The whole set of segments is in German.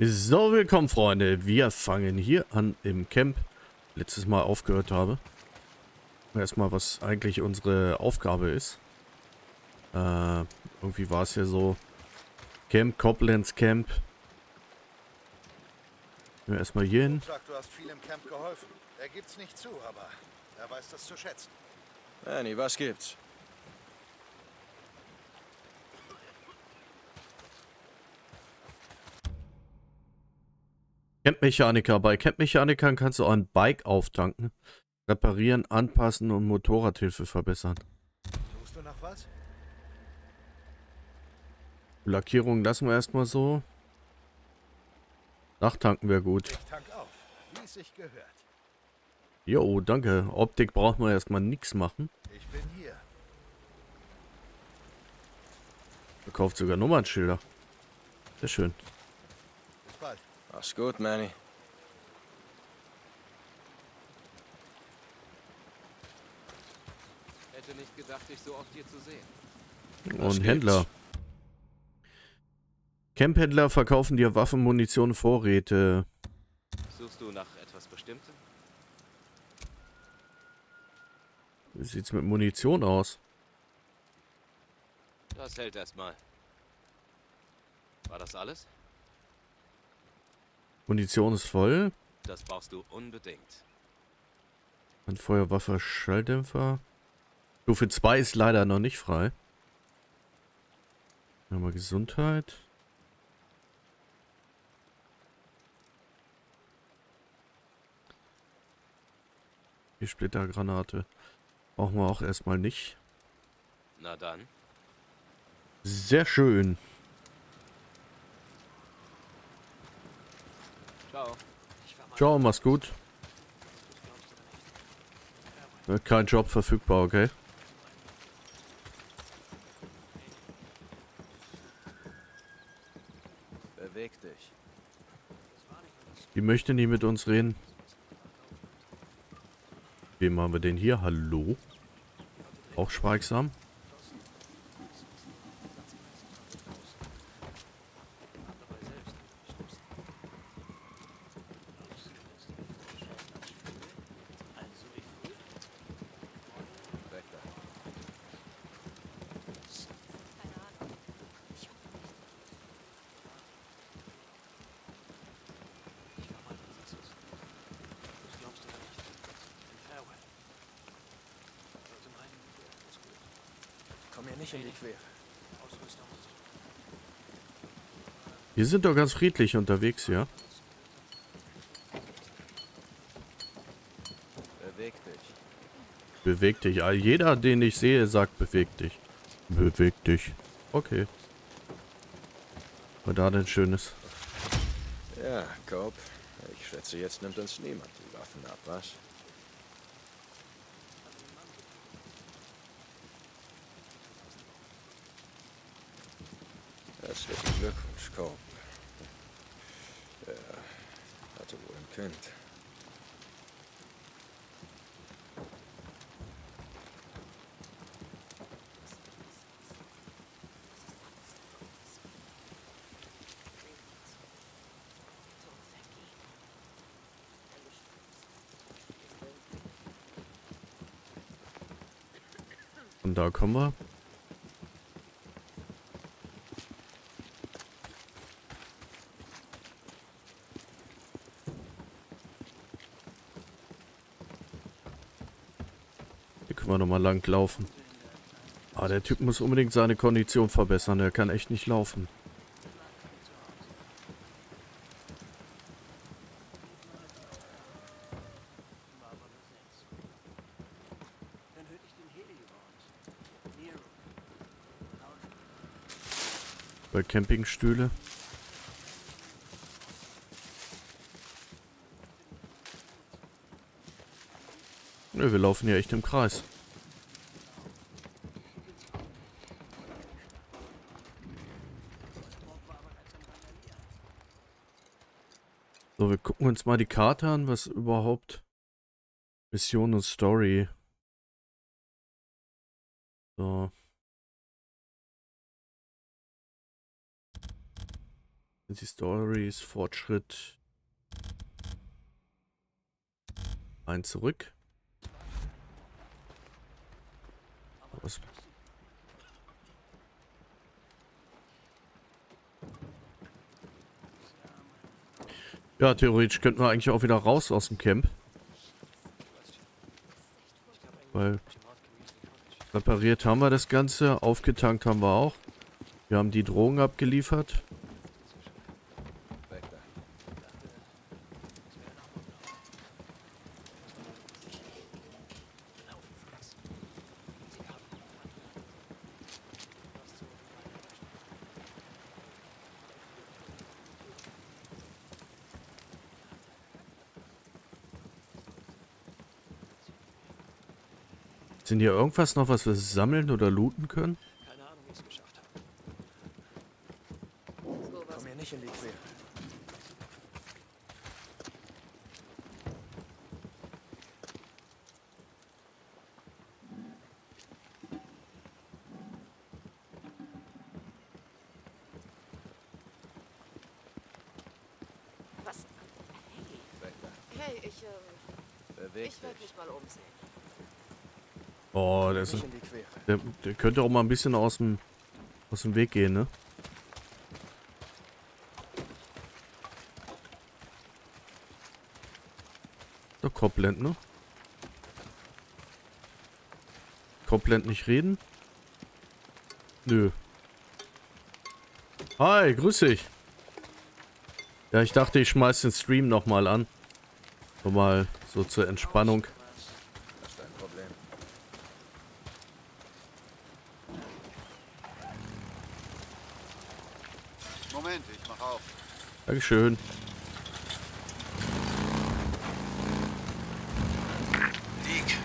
So, willkommen Freunde. Wir fangen hier an im Camp. Letztes Mal aufgehört habe. Erstmal, was eigentlich unsere Aufgabe ist. Äh, irgendwie war es ja so. Camp, Coplands Camp. Gehen wir erstmal hier hin. Sag, du hast viel im Camp geholfen. Er gibt's nicht zu, aber er weiß das zu schätzen. Annie, was gibt's? Campmechaniker. Bei Campmechanikern kannst du ein Bike auftanken, reparieren, anpassen und Motorradhilfe verbessern. Tust du noch was? Lackierung lassen wir erstmal so. Nachtanken wäre gut. Ich tank auf, wie es sich gehört. Jo, danke. Optik braucht man erstmal nichts machen. Ich bin hier. Verkauft sogar Nummernschilder. Sehr schön. Mach's gut, Manny. Hätte nicht gedacht, dich so oft hier zu sehen. Und? Händler. Camphändler verkaufen dir Waffen, Munition, Vorräte. Suchst du nach etwas Bestimmtem? Wie sieht's mit Munition aus? Das hält erstmal. War das alles? Munition ist voll. Das brauchst du unbedingt. Handfeuerwaffe, Schalldämpfer. Stufe 2 ist leider noch nicht frei. Nochmal Gesundheit. Die Splittergranate. Brauchen wir auch erstmal nicht. Na dann. Sehr schön. Ciao. Ciao, mach's gut. Äh, Kein Job verfügbar, okay? Beweg dich. Die möchte nie mit uns reden. Wem haben wir denn hier? Hallo? Auch schweigsam? Weg da. Komm mir nicht in die Quere. Wir sind doch ganz friedlich unterwegs, ja? Beweg dich. Beweg dich. Ah, Jeder, den ich sehe, sagt beweg dich. Beweg dich. Okay. Was da denn Schönes? Ja, Cope. Ich schätze, jetzt nimmt uns niemand die Waffen ab, was? Herzlichen Glückwunsch, Cope. Er hatte wohl ein Kind. Und da kommen wir. Hier können wir nochmal lang laufen. Ah, der Typ muss unbedingt seine Kondition verbessern. Der kann echt nicht laufen. Campingstühle. Nö, wir laufen ja echt im Kreis. So, wir gucken uns mal die Karte an, was überhaupt Mission und Story. So. Die Stories, Fortschritt. Ein zurück. Was? Ja, theoretisch könnten wir eigentlich auch wieder raus aus dem Camp. Weil repariert haben wir das Ganze, aufgetankt haben wir auch. Wir haben die Drogen abgeliefert. Sind hier irgendwas noch, was wir sammeln oder looten können? Keine Ahnung, wie ich es geschafft habe. Komm mir nicht in die Quere. Was? Weg da. Hey, ich, ähm, Beweg ich werde dich. mich mal umsehen. Oh, das Nicht ist, in die Quere. der, der könnte auch mal ein bisschen aus dem, aus dem Weg gehen, ne? Der Copland, ne? Copland nicht reden? Nö. Hi, grüß dich. Ja, ich dachte, ich schmeiß den Stream nochmal an. Nochmal so zur Entspannung. Was ist dein Problem? Moment, ich mach auf. Dankeschön. Dick,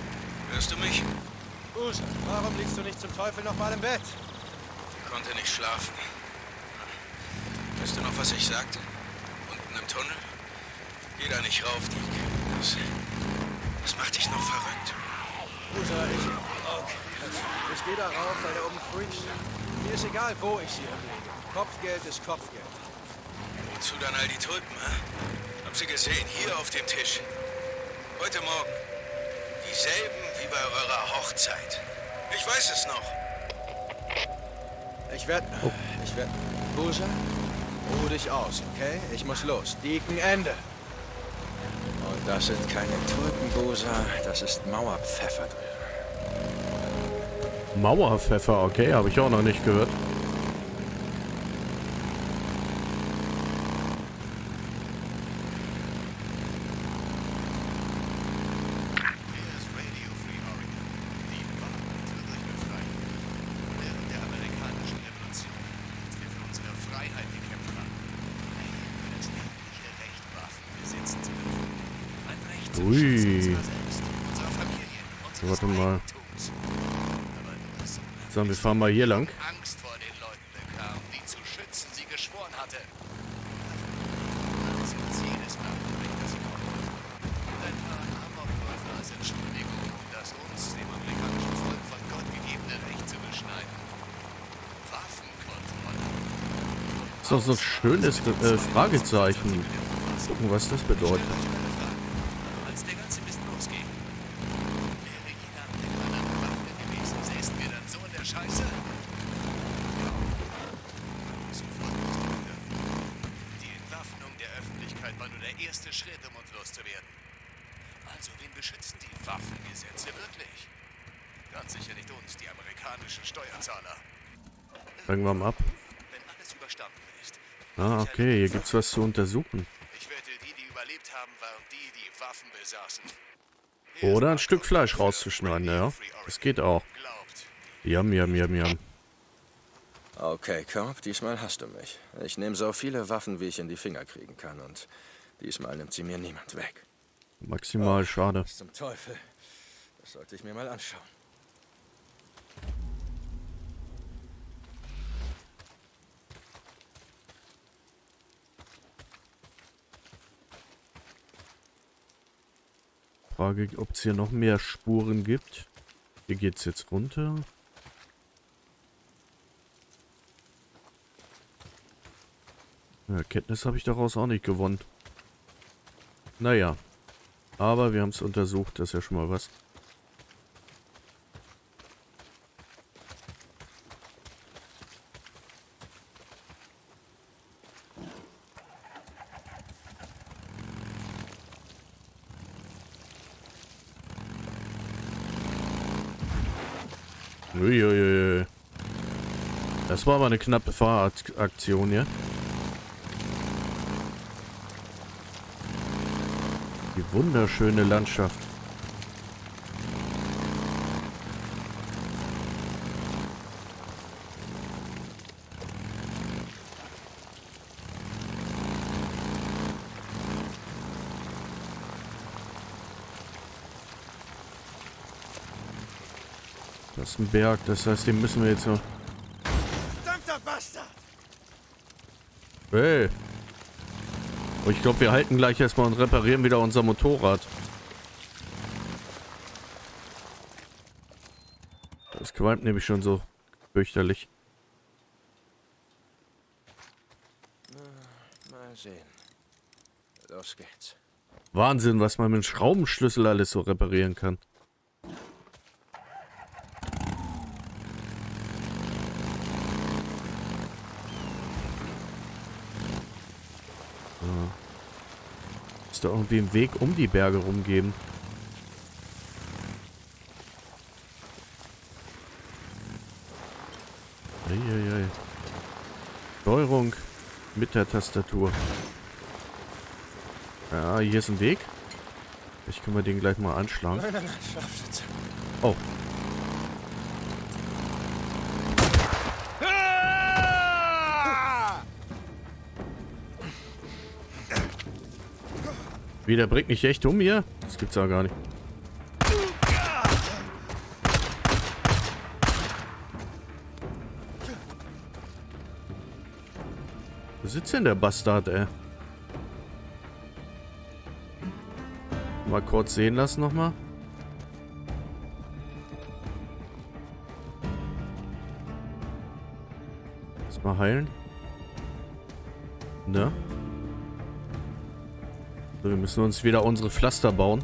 hörst du mich? Usa, warum liegst du nicht zum Teufel noch mal im Bett? Ich konnte nicht schlafen. Weißt du noch, was ich sagte? Unten im Tunnel? Geh da nicht rauf, Dick. Das, das macht dich noch verrückt. Usa, ich... Okay. Ich gehe da rauf, weil da oben Freaks. Mir ist egal, wo ich sie umlege. Kopfgeld ist Kopfgeld. Wozu dann all die Tulpen, hä? Hab sie gesehen, hier auf dem Tisch. Heute Morgen. Dieselben wie bei eurer Hochzeit. Ich weiß es noch. Ich werd... Ich werd... Usa, ruh dich aus, okay? Ich muss los. Dieken Ende. Und das sind keine Tulpen, Busa. Das ist Mauerpfeffer drin. Mauerpfeffer, okay, habe ich auch noch nicht gehört. Hier ist Radio Free Oregon. Die Wahrheit wird euch befreien. Während der amerikanischen Revolution, als wir für unsere Freiheit gekämpft haben, nehmen wir das ehrliche Recht, Waffen besitzen zu dürfen. Ein Recht zum Ui. Schutz unserer selbst, unserer Familien, unseres Warte mal. Eigentums. Aber nur so lange, So, wir fahren mal hier lang. Angst vor den Leuten bekam, die zu schützen sie geschworen hatte. Das ist jedes Waffenrecht, das sie brauchen. Und ein paar Amokläufer als Entschuldigung, das uns, dem amerikanischen Volk, von Gott gegebene Recht zu beschneiden. Waffenkontrolle. Ist doch so ein schönes äh, Fragezeichen. Gucken, was das bedeutet. Als der ganze Mist losging, wäre jeder Amerikaner bewaffnet gewesen, säßen wir dann so in der Scheiße? Sofort musste wieder. Die Entwaffnung der Öffentlichkeit war nur der erste Schritt, um uns loszuwerden. Also, wen beschützen die Waffengesetze wirklich? Ganz sicher nicht uns, die amerikanischen Steuerzahler. Steigen wir mal ab. Wenn alles überstanden ist. Ah, okay, hier gibt's was zu untersuchen. Ich wette, die, die überlebt haben, waren die, die Waffen besaßen. Oder ein Stück Fleisch rauszuschneiden, ja. Das geht auch. Glaubt, Yum, yum, yum, yum. Okay, Korb, diesmal hast du mich. Ich nehme so viele Waffen, wie ich in die Finger kriegen kann. Und diesmal nimmt sie mir niemand weg. Maximal schade. Was zum Teufel? Das sollte ich mir mal anschauen. Frage, ob es hier noch mehr Spuren gibt. Hier geht's jetzt runter. Erkenntnis habe ich daraus auch nicht gewonnen. Naja. Aber wir haben es untersucht, das ist ja schon mal was. Das war aber eine knappe Fahraktion, ja? Die wunderschöne Landschaft. Das ist ein Berg, das heißt, den müssen wir jetzt noch... Verdammter Bastard! Hey. Ich glaube, wir halten gleich erstmal und reparieren wieder unser Motorrad. Das qualmt nämlich schon so fürchterlich. Mal sehen. Los geht's. Wahnsinn, was man mit einem Schraubenschlüssel alles so reparieren kann. Irgendwie einen Weg um die Berge rumgeben. Eieiei. Steuerung mit der Tastatur. Ja, hier ist ein Weg. Ich kann wir den gleich mal anschlagen. Oh, wie, der bringt mich echt um hier? Das gibt's ja gar nicht. Wo sitzt denn der Bastard, ey? Mal kurz sehen lassen nochmal. Erstmal heilen. Ne? Wir müssen uns wieder unsere Pflaster bauen.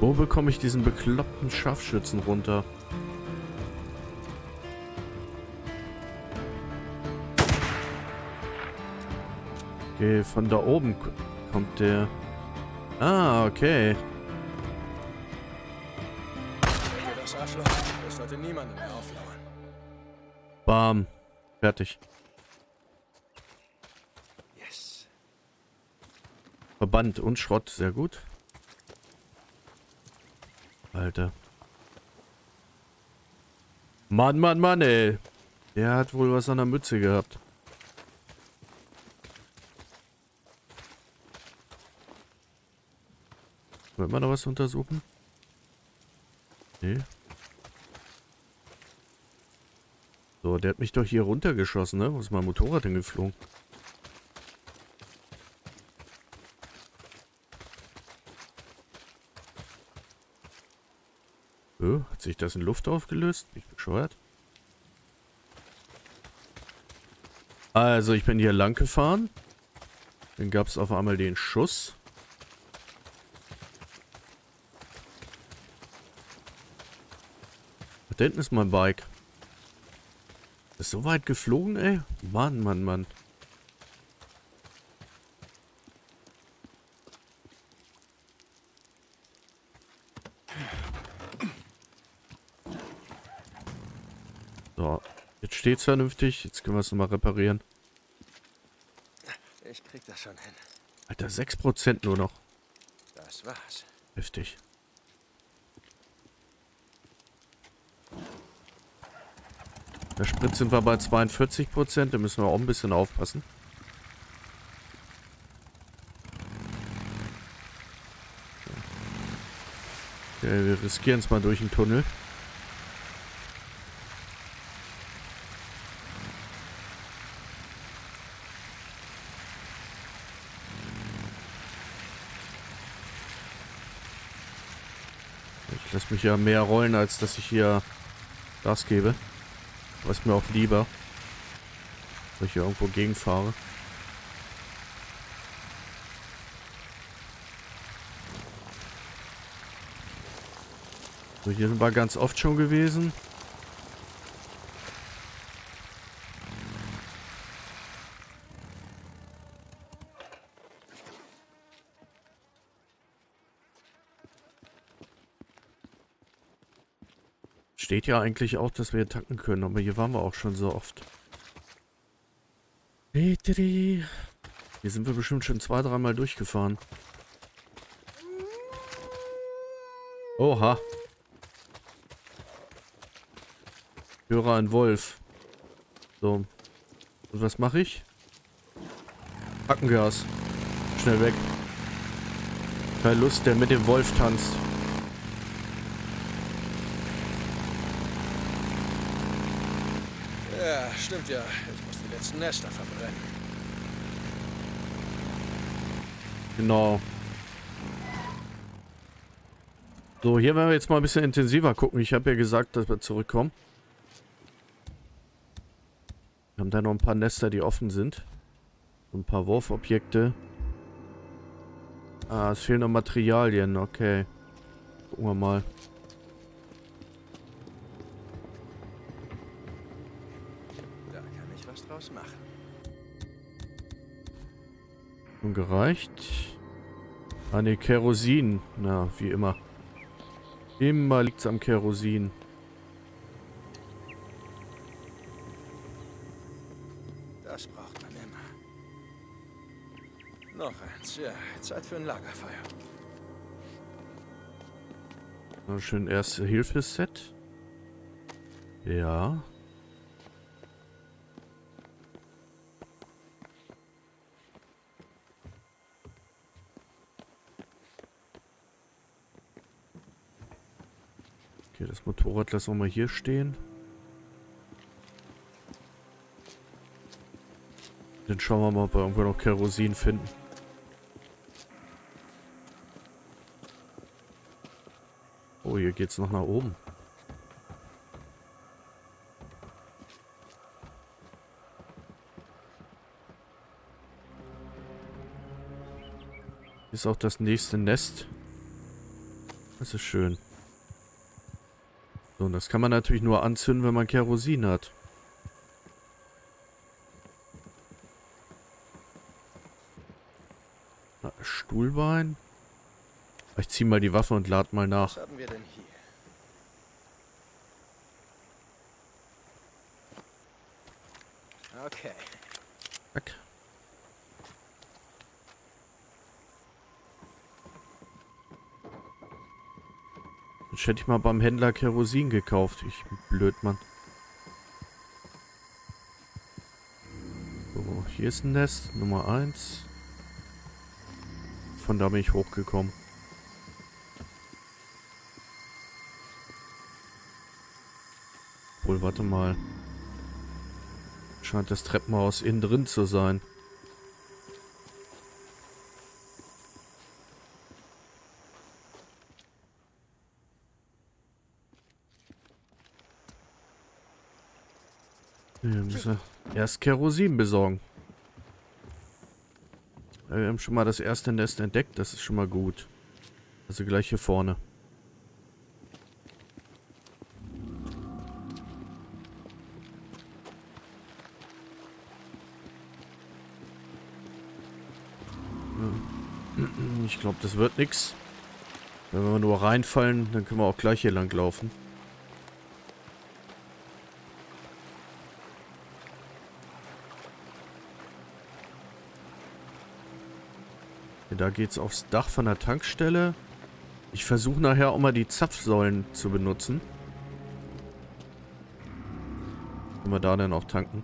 Wo bekomme ich diesen bekloppten Scharfschützen runter? Okay, von da oben kommt der. Ah, okay. Fertig. Yes. Verband und Schrott, sehr gut. Alter. Mann, Mann, Mann, ey. Der hat wohl was an der Mütze gehabt. Wollen wir noch was untersuchen? Nee. So, der hat mich doch hier runtergeschossen, ne? Wo ist mein Motorrad denn geflogen? Äh, hat sich das in Luft aufgelöst? Bin ich bescheuert? Also, ich bin hier lang gefahren. Dann gab es auf einmal den Schuss. Da hinten ist mein Bike. Ist so weit geflogen, ey? Mann, Mann, Mann. So, jetzt steht's vernünftig. Jetzt können wir es nochmal reparieren. Ich krieg das schon hin. Alter, 6% nur noch. Das war's. Heftig. Der Sprit sind wir bei 42%, da müssen wir auch ein bisschen aufpassen. Okay, wir riskieren es mal durch den Tunnel. Ich lasse mich ja mehr rollen, als dass ich hier Gas gebe. Was mir auch lieber. Wenn ich hier irgendwo gegenfahre. So, hier sind wir ganz oft schon gewesen. Steht ja eigentlich auch, dass wir hier tanken können, aber hier waren wir auch schon so oft. Hier sind wir bestimmt schon zwei, dreimal durchgefahren. Oha. Ich höre einen Wolf. So. Und was mache ich? Hackengas. Schnell weg. Keine Lust, der mit dem Wolf tanzt. Ja, stimmt ja. Ich muss die letzten Nester verbrennen. Genau. So, hier werden wir jetzt mal ein bisschen intensiver gucken. Ich habe ja gesagt, dass wir zurückkommen. Wir haben da noch ein paar Nester, die offen sind. Ein paar Wurfobjekte. Ah, es fehlen noch Materialien. Okay. Gucken wir mal. Gereicht. Ah, ne, Kerosin. Na, wie immer. Immer liegt's am Kerosin. Das braucht man immer. Noch eins, ja. Zeit für ein Lagerfeuer. Na, schön erste Hilfeset. Ja. Okay, das Motorrad lassen wir mal hier stehen. Dann schauen wir mal, ob wir irgendwo noch Kerosin finden. Oh, hier geht's noch nach oben. Hier ist auch das nächste Nest. Das ist schön. So, das kann man natürlich nur anzünden, wenn man Kerosin hat. Na, Stuhlbein. Ich zieh mal die Waffe und lad mal nach. Was haben wir denn hier? Okay. Zack. Jetzt hätte ich mal beim Händler Kerosin gekauft. Ich Blödmann. So, hier ist ein Nest, Nummer 1. Von da bin ich hochgekommen. Wohl, warte mal. Scheint das Treppenhaus innen drin zu sein. Erst Kerosin besorgen. Wir haben schon mal das erste Nest entdeckt, das ist schon mal gut. Also gleich hier vorne. Ich glaube, das wird nichts. Wenn wir nur reinfallen, dann können wir auch gleich hier lang laufen. Da geht's aufs Dach von der Tankstelle. Ich versuche nachher auch mal die Zapfsäulen zu benutzen. Können wir da dann auch tanken?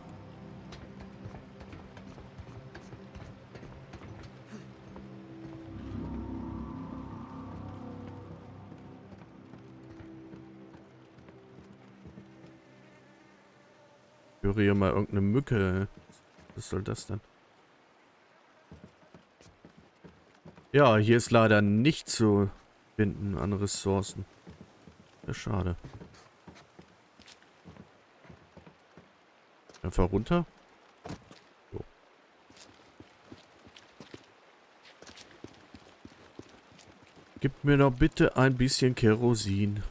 Ich höre hier mal irgendeine Mücke. Was soll das denn? Ja, hier ist leider nicht zu finden an Ressourcen. Ja, schade. Einfach runter. So. Gib mir doch bitte ein bisschen Kerosin.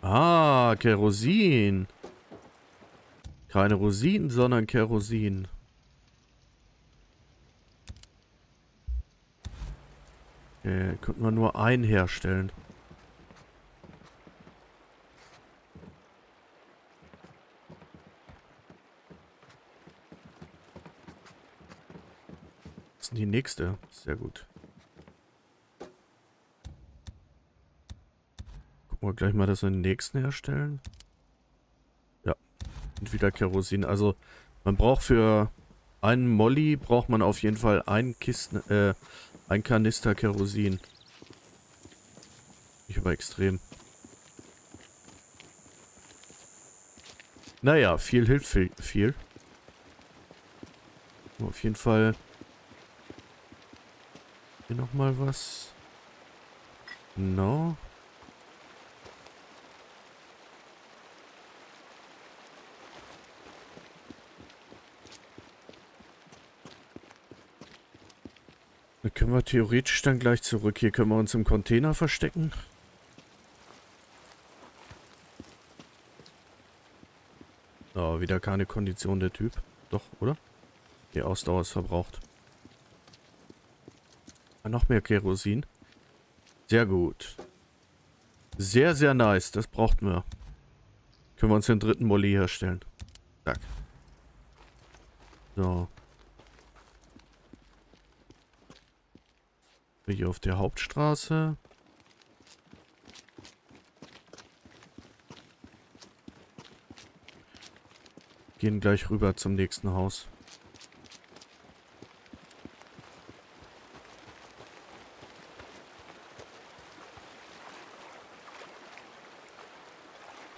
Ah, Kerosin. Keine Rosinen, sondern Kerosin. Okay, könnten wir nur einen herstellen. Was ist die nächste? Sehr gut. Gucken wir gleich mal, dass wir den nächsten herstellen. Und wieder Kerosin. Also, man braucht für einen Molly braucht man auf jeden Fall einen Kisten, äh, ein Kanister Kerosin. Ich aber extrem. Naja, viel hilft viel. viel. Auf jeden Fall hier nochmal was. No. Können wir theoretisch dann gleich zurück. Hier können wir uns im Container verstecken. Oh, wieder keine Kondition der Typ. Doch, oder? Die Ausdauer ist verbraucht. Ah, noch mehr Kerosin. Sehr gut. Sehr, sehr nice. Das brauchten wir. Können wir uns den dritten Molly herstellen. Zack. So. Hier auf der Hauptstraße. Gehen gleich rüber zum nächsten Haus.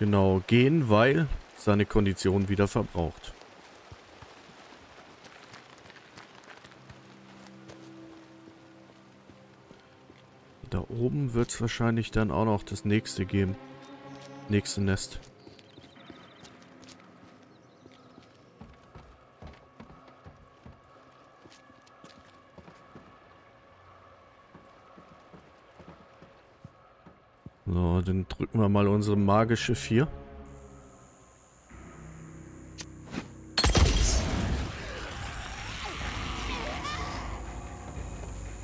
Genau, gehen, weil seine Kondition wieder verbraucht. Oben wird es wahrscheinlich dann auch noch das nächste geben. Nächste Nest. So, dann drücken wir mal unsere magische 4.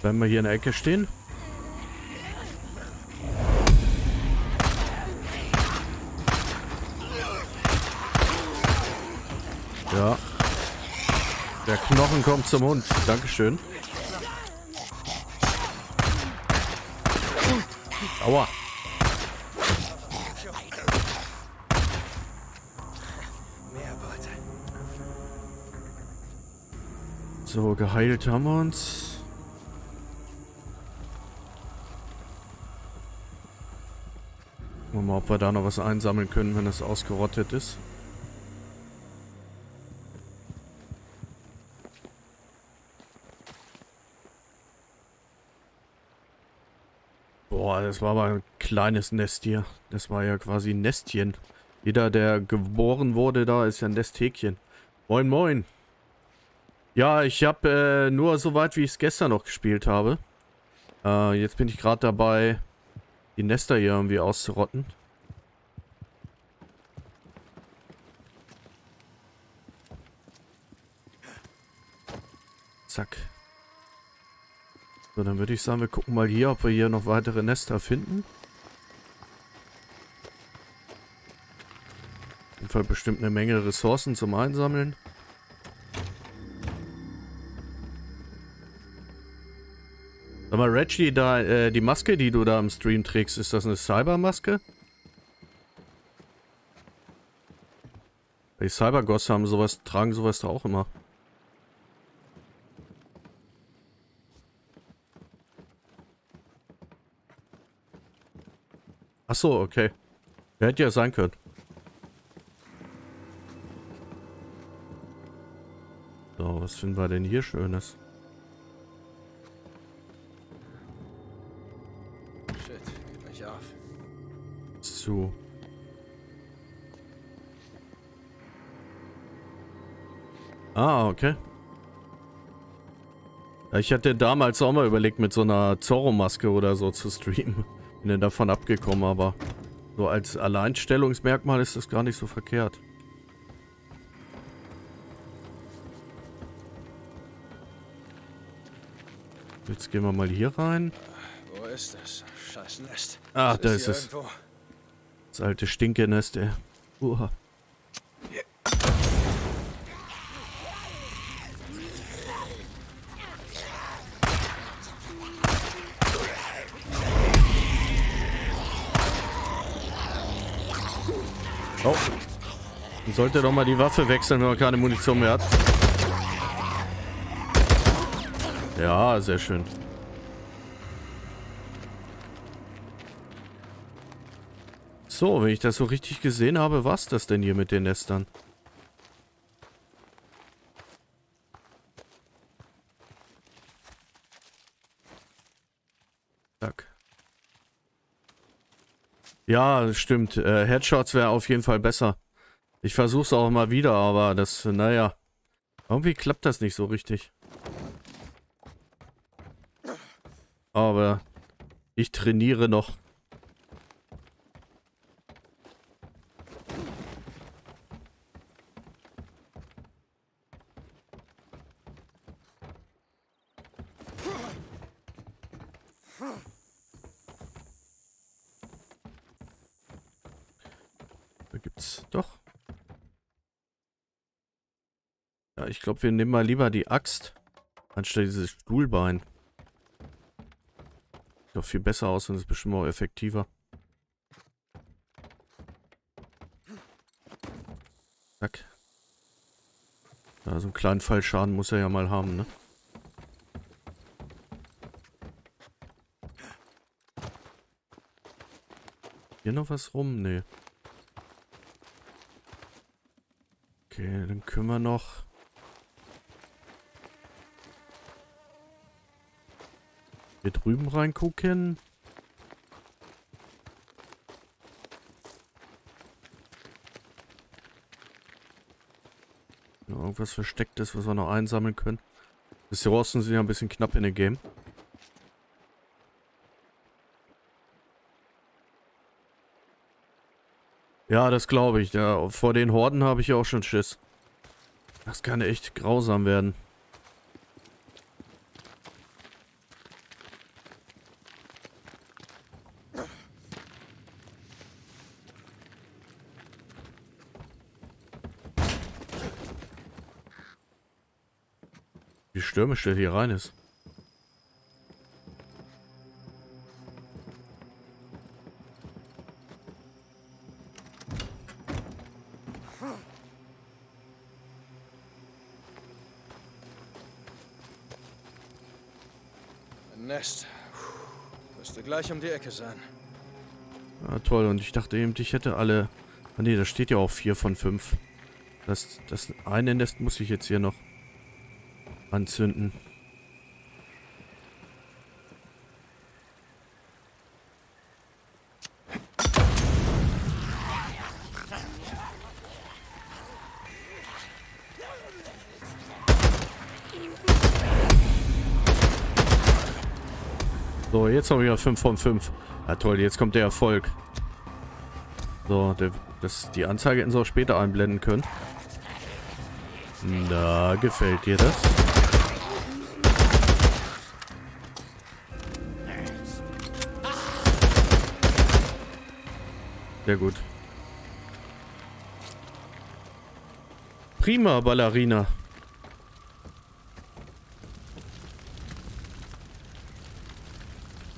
Bleiben wir hier in der Ecke stehen. Knochen kommt zum Mund. Dankeschön. Aua. So, geheilt haben wir uns. Gucken wir mal, ob wir da noch was einsammeln können, wenn es ausgerottet ist. Das war aber ein kleines Nest hier. Das war ja quasi ein Nestchen. Jeder, der geboren wurde, da ist ja ein Nesthäkchen. Moin, moin. Ja, ich habe äh, nur so weit, wie ich es gestern noch gespielt habe. Äh, jetzt bin ich gerade dabei, die Nester hier irgendwie auszurotten. Zack. So, dann würde ich sagen, wir gucken mal hier, ob wir hier noch weitere Nester finden. Auf jeden Fall bestimmt eine Menge Ressourcen zum Einsammeln. Sag mal, Reggie, da, äh, die Maske, die du da im Stream trägst, ist das eine Cybermaske? Die Cybergosse haben sowas, tragen sowas da auch immer. so, okay. Hätte ja sein können. So, was finden wir denn hier Schönes? Shit, geht gleich auf. So. Ah, okay. Ich hatte damals auch mal überlegt, mit so einer Zorro-Maske oder so zu streamen. Bin dann davon abgekommen, aber so als Alleinstellungsmerkmal ist das gar nicht so verkehrt. Jetzt gehen wir mal hier rein. Wo ist das? Scheiß Nest. Ah, da hier ist es. irgendwo. Das alte Stinkenest, ey. Uah. Sollte doch mal die Waffe wechseln, wenn man keine Munition mehr hat. Ja, sehr schön. So, wenn ich das so richtig gesehen habe, was das denn hier mit den Nestern? Zack. Ja, stimmt. Äh, Headshots wäre auf jeden Fall besser. Ich versuch's auch mal wieder, aber das, naja. Irgendwie klappt das nicht so richtig. Aber ich trainiere noch. Da gibt's doch. Ja, ich glaube, wir nehmen mal lieber die Axt anstatt dieses Stuhlbein. Sieht doch viel besser aus und ist bestimmt auch effektiver. Zack. Ja, so einen kleinen Fallschaden muss er ja mal haben, ne? Hier noch was rum? Nee. Okay, dann können wir noch... Hier drüben reingucken. Irgendwas Verstecktes, was wir noch einsammeln können. Ressourcen sind ja ein bisschen knapp in dem Game. Ja, das glaube ich. Ja, vor den Horden habe ich ja auch schon Schiss. Das kann echt grausam werden. Stürmisch der hier rein ist. Ein Nest. Müsste gleich um die Ecke sein. Ah, toll. Und ich dachte eben, ich hätte alle... Ah, nee, da steht ja auch 4 von 5. Das, das eine Nest muss ich jetzt hier noch anzünden. So, jetzt habe ich ja 5 von 5. Ja toll, jetzt kommt der Erfolg. So, der, das, die Anzeige hätten sie auch später einblenden können. Na, gefällt dir das? Sehr gut. Prima, Ballerina.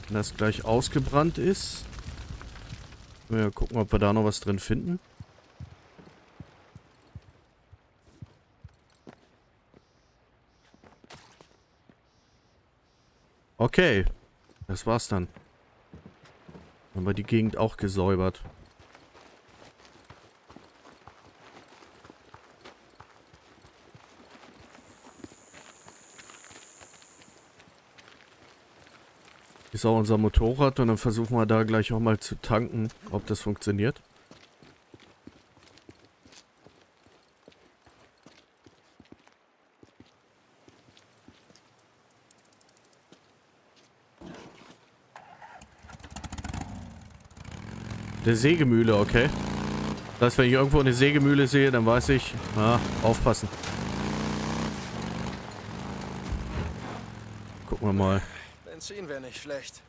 Wenn das gleich ausgebrannt ist. Ja, gucken, ob wir da noch was drin finden. Okay. Das war's dann. Haben wir die Gegend auch gesäubert. Ist auch unser Motorrad und dann versuchen wir da gleich auch mal zu tanken, ob das funktioniert. Der Sägemühle, okay. Das heißt, wenn ich irgendwo eine Sägemühle sehe, dann weiß ich, ah, aufpassen. Gucken wir mal. Benzin wäre nicht schlecht.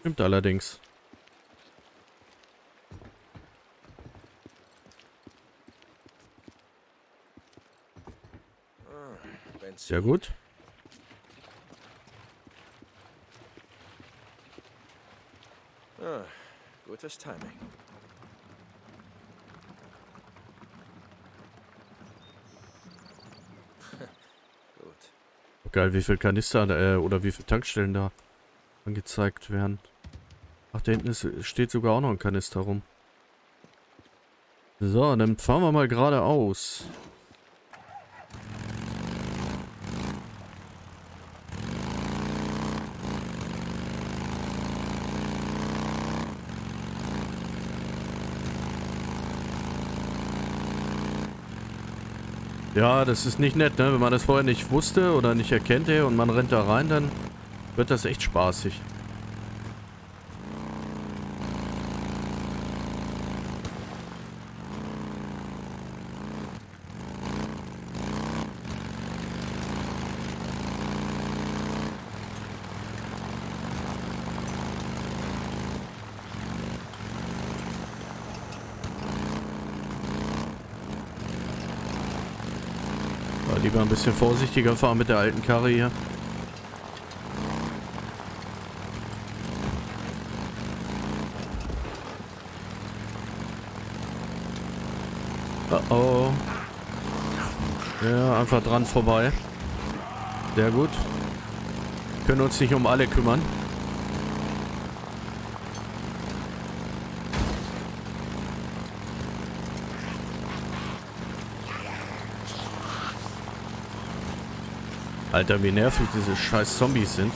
Stimmt allerdings. Sehr gut. Ah, gutes Timing. Gut. Geil, wie viel Kanister äh, oder wie viele Tankstellen da angezeigt werden. Ach, da hinten ist, steht sogar auch noch ein Kanister rum. So, dann fahren wir mal geradeaus. Ja, das ist nicht nett, ne? Wenn man das vorher nicht wusste oder nicht erkannte und man rennt da rein, dann wird das echt spaßig. Bisschen vorsichtiger fahren mit der alten Karre hier. Oh oh. Ja, einfach dran vorbei. Sehr gut. Können uns nicht um alle kümmern. Alter, wie nervig diese scheiß Zombies sind.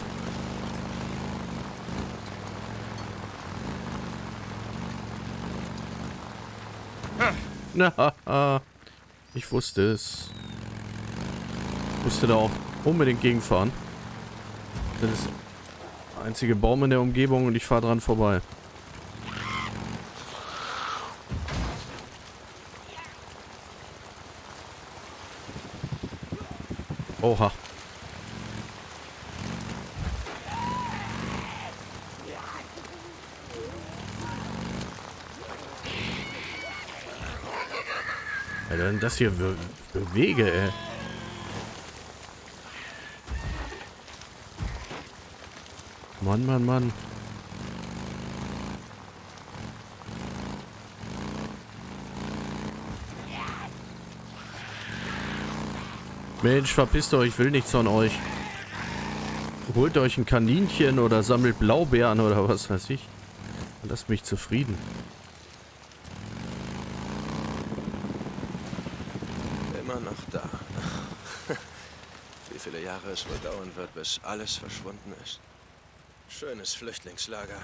Na, ich wusste es. Ich musste da auch unbedingt gegenfahren. Das ist der einzige Baum in der Umgebung und ich fahre dran vorbei. Oha. Was denn das hier für, für Wege, ey? Mann, Mann, Mann. Mensch, verpisst euch, ich will nichts von euch. Holt euch ein Kaninchen oder sammelt Blaubeeren oder was weiß ich. Lasst mich zufrieden. Immer noch da. Wie viele Jahre es wohl dauern wird, bis alles verschwunden ist. Schönes Flüchtlingslager.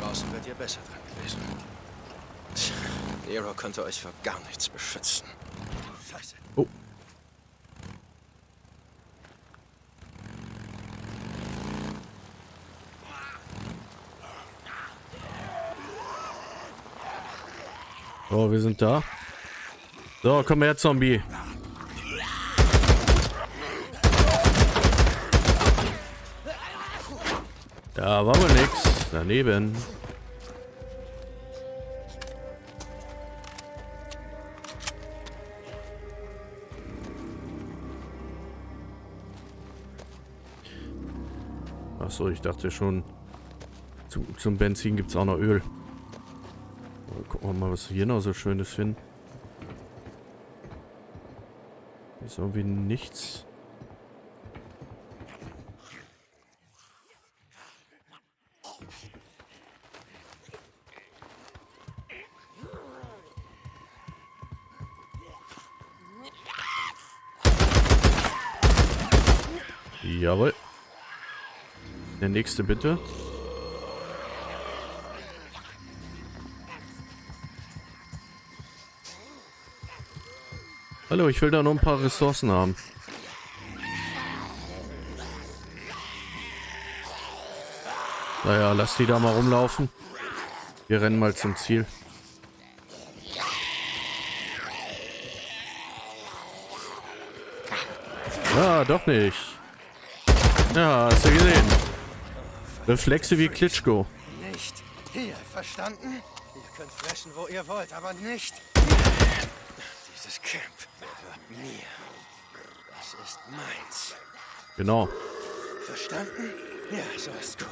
Draußen wärt ihr besser dran gewesen. Nero konnte euch vor gar nichts beschützen. Scheiße. Oh. So, wir sind da. So, komm her, Zombie. Ja, war wohl nix. Daneben. Ach so, ich dachte schon, zum, zum Benzin gibt es auch noch Öl. Gucken wir mal, was wir hier noch so Schönes finden. Hier ist irgendwie nichts. Jawohl. Der nächste bitte. Hallo, ich will da noch ein paar Ressourcen haben. Naja, lass die da mal rumlaufen. Wir rennen mal zum Ziel. Ja, doch nicht. Ja, hast du gesehen. Reflexe wie Klitschko. Nicht hier, verstanden? Ihr könnt flashen, wo ihr wollt, aber nicht. Mir. Das ist meins. Genau. Verstanden? Ja, so ist gut.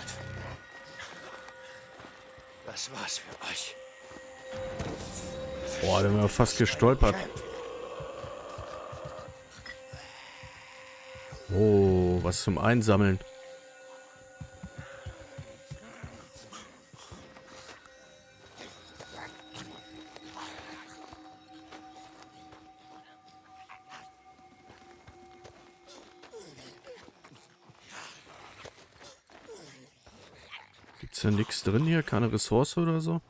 Das war's für euch. Boah, da sind wir fast gestolpert. Oh, was zum Einsammeln. Da nichts drin hier? Keine Ressource oder so?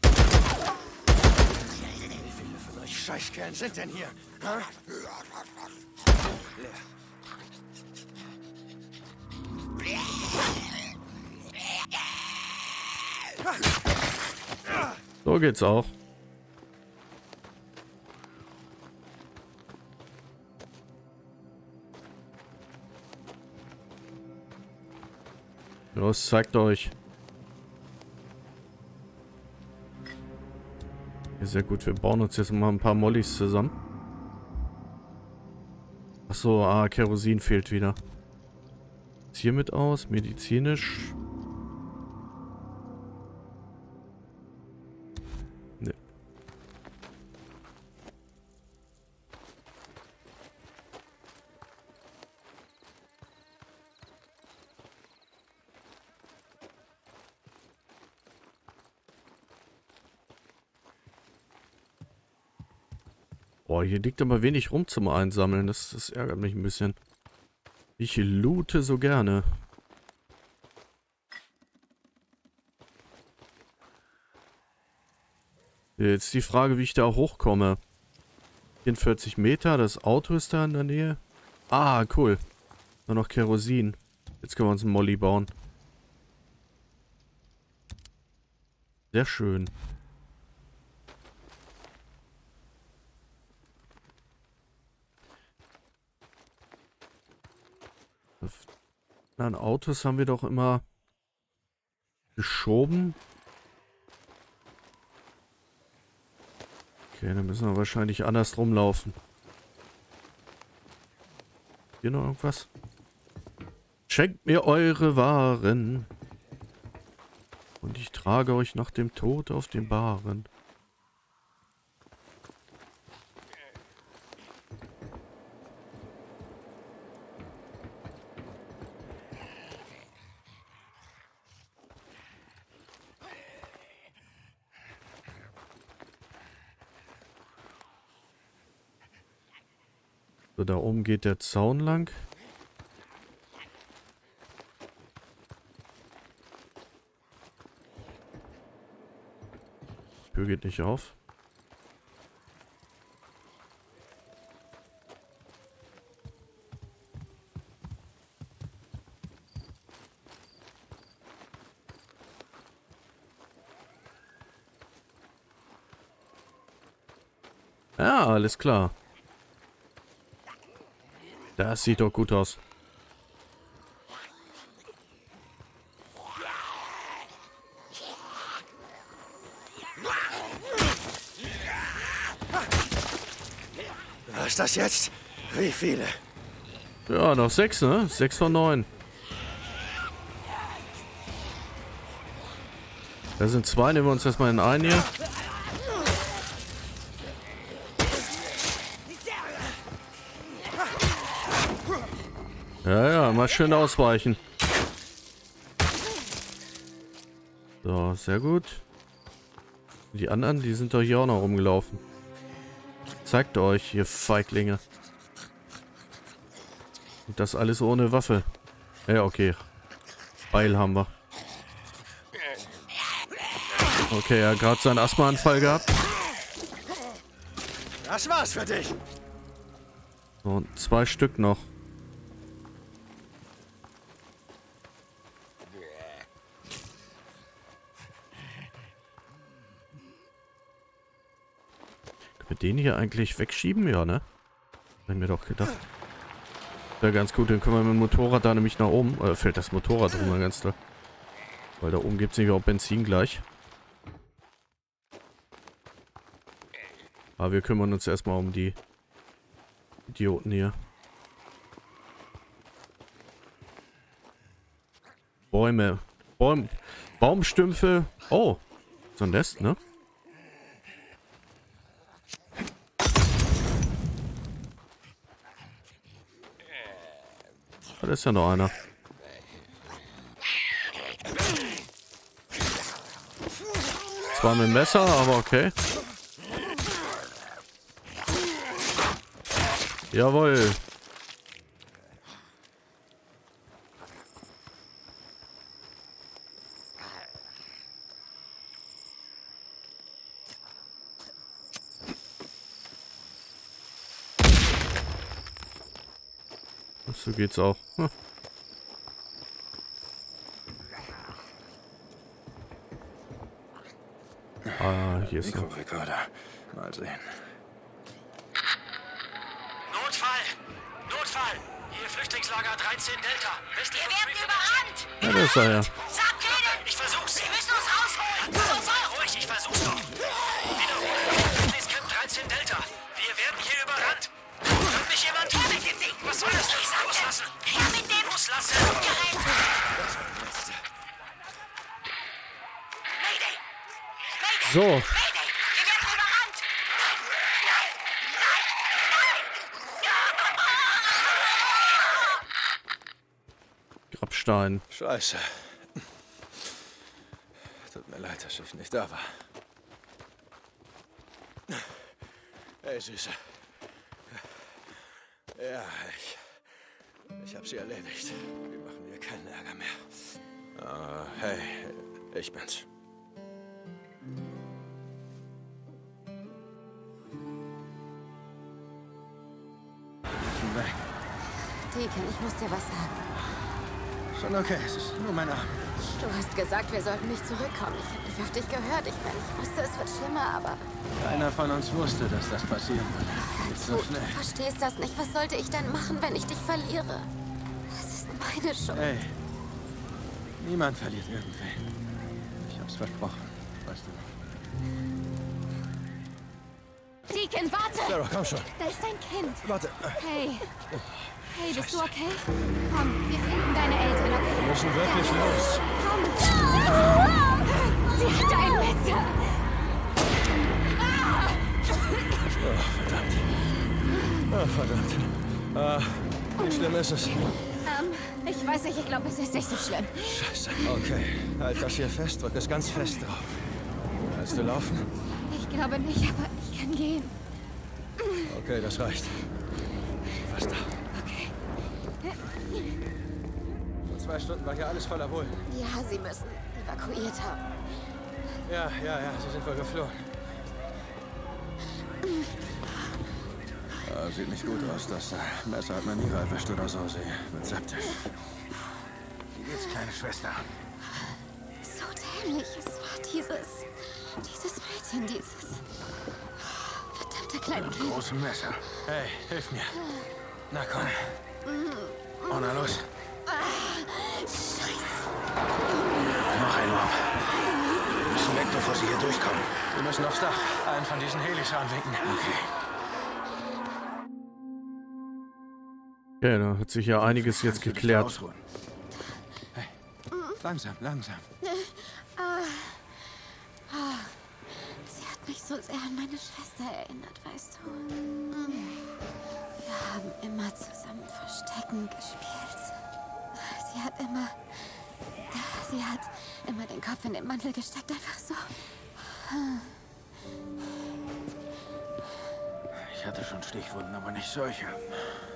Wie viele von euch Scheißkerlen sind denn hier? Leer. So geht's auch. Los, zeigt euch. Sehr gut, wir bauen uns jetzt mal ein paar Mollys zusammen. Achso, ah, Kerosin fehlt wieder. Ist hiermit aus, medizinisch. Boah, hier liegt aber wenig rum zum Einsammeln. Das, das ärgert mich ein bisschen. Ich loote so gerne. Jetzt die Frage, wie ich da hochkomme. 44 Meter, das Auto ist da in der Nähe. Ah, cool. Nur noch Kerosin. Jetzt können wir uns einen Molly bauen. Sehr schön. An Autos haben wir doch immer geschoben. Okay, dann müssen wir wahrscheinlich anders rumlaufen. Hier noch irgendwas? Schenkt mir eure Waren. Und ich trage euch nach dem Tod auf den Bahren. So, da oben geht der Zaun lang. Tür geht nicht auf. Ja, alles klar. Das sieht doch gut aus. Was ist das jetzt? Wie viele? Ja, noch sechs, ne? Sechs von neun. Da sind zwei, nehmen wir uns erstmal in einen hier. Schön ausweichen. So, sehr gut. Die anderen, die sind doch hier auch noch rumgelaufen. Zeigt euch, ihr Feiglinge. Und das alles ohne Waffe. Ja, okay. Beil haben wir. Okay, er hat gerade seinen Asthmaanfall gehabt. Das war's für dich. Und zwei Stück noch. Den hier eigentlich wegschieben? Ja, ne? Haben mir doch gedacht. Wäre ganz gut, dann können wir mit dem Motorrad da nämlich nach oben. Oder fällt das Motorrad rum ganz da. Weil da oben gibt es nämlich auch Benzin gleich. Aber wir kümmern uns erstmal um die Idioten hier. Bäume. Baum, Baumstümpfe. Oh. So ein Nest, ne? Da ist ja noch einer. Zwar mit Messer, aber okay. Jawohl. So geht's auch. Hm. Ah, hier ist noch. Mikrorekorder. Mal sehen. Notfall! Notfall! Hier Flüchtlingslager 13 Delta. Westlich Wir werden überrannt! Ja, da ist er ja. Sag! Ich versuch's! Sie müssen uns rausholen! Sofort! Ruhig, ich versuch's doch. Jemand? Her mit dem Ding! Was soll das? Ich sag Loslassen! Her mit dem Loslassen! Gerät! Mayday! Mayday! So, Mayday! Wir werden überrannt! Grabstein. Scheiße. Tut mir leid, dass ich nicht da war. Hey, Süße. Ja, ich. Ich hab sie erledigt. Die machen mir keinen Ärger mehr. Ah, hey, ich bin's. Deacon, ich muss dir was sagen. Schon okay, es ist nur mein Arm. Du hast gesagt, wir sollten nicht zurückkommen. Ich habe nicht auf dich gehört. Ich, meine, ich wusste, es wird schlimmer, aber Keiner von uns wusste, dass das passieren würde. Du, so du schnell. verstehst das nicht. Was sollte ich denn machen, wenn ich dich verliere? Es ist meine Schuld. Hey, niemand verliert irgendwen. Ich hab's versprochen, weißt du. Deacon, warte! Sarah, komm schon. Da ist dein Kind. Warte, Hey. Hey, bist du okay? Komm, wir finden deine Eltern, wir okay? müssen wirklich los. Komm. Sie hat ein Messer. Oh, verdammt. Ah, wie schlimm ist es? Ähm, ich weiß nicht, ich glaube, es ist nicht so schlimm. Scheiße. Okay, halt das hier fest, drück es ganz fest drauf. Kannst du laufen? Ich glaube nicht, aber ich kann gehen. Okay, das reicht. Was da? Okay. Vor zwei Stunden war hier alles voller Wohl. Ja, sie müssen evakuiert haben. Ja, ja, ja, sie sind wohl geflohen. Ah, sieht nicht gut aus. Das äh, Messer hat man nie erwischt oder so. Sie wird septisch. Wie geht's, kleine Schwester? So dämlich. Es war dieses. Dieses Mädchen, dieses. Verdammte kleine Kind. Großes Messer. Hey, hilf mir. Na komm. Oh, na los. Noch ein Mob. Wir müssen weg, bevor sie hier durchkommen. Wir müssen aufs Dach. Einen von diesen Helis anwinken. Okay. Ja, da hat sich ja einiges jetzt geklärt. Hey, langsam, langsam. Sie hat mich so sehr an meine Schwester erinnert, weißt du. Wir haben immer zusammen Verstecken gespielt. Sie hat immer. Sie hat immer den Kopf in den Mantel gesteckt, einfach so. Ich hatte schon Stichwunden, aber nicht solche.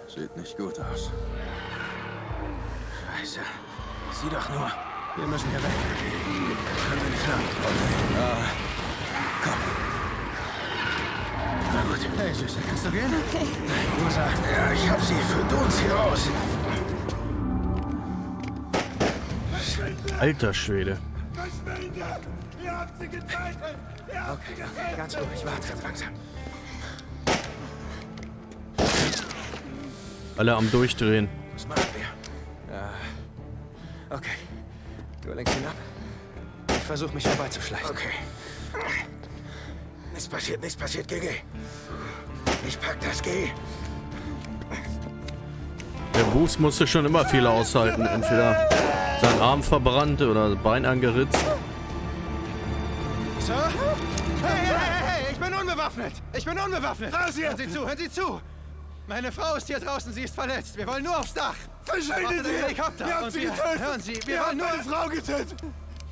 Sieht nicht gut aus. Scheiße. Sieh doch nur. Wir müssen hier weg. Können wir nicht lang. Ja. Komm. Na gut. Hey, Süße, kannst du gehen? Okay. Rosa, Ja, ich hab sie. Führt uns hier raus. Alter Schwede. okay, ganz ruhig, warte langsam. Alle am Durchdrehen. Was machen wir? Ja. Okay. Du lenkst ihn ab. Ich versuche mich vorbeizuschleichen. Okay. Nichts passiert, nichts passiert, GG. Ich pack das, geh. Der Boost musste schon immer viel aushalten. Entweder sein Arm verbrannt oder Bein angeritzt. So? Hey, hey, hey, hey, ich bin unbewaffnet! Ich bin unbewaffnet! Raus hier! Hören Sie zu, hören Sie zu! Meine Frau ist hier draußen, sie ist verletzt. Wir wollen nur aufs Dach. Verschwindet im Helikopter. Ihr habt Und sie wir- getötet! Hören Sie, wir Ihr wollen nur... meine Frau getötet!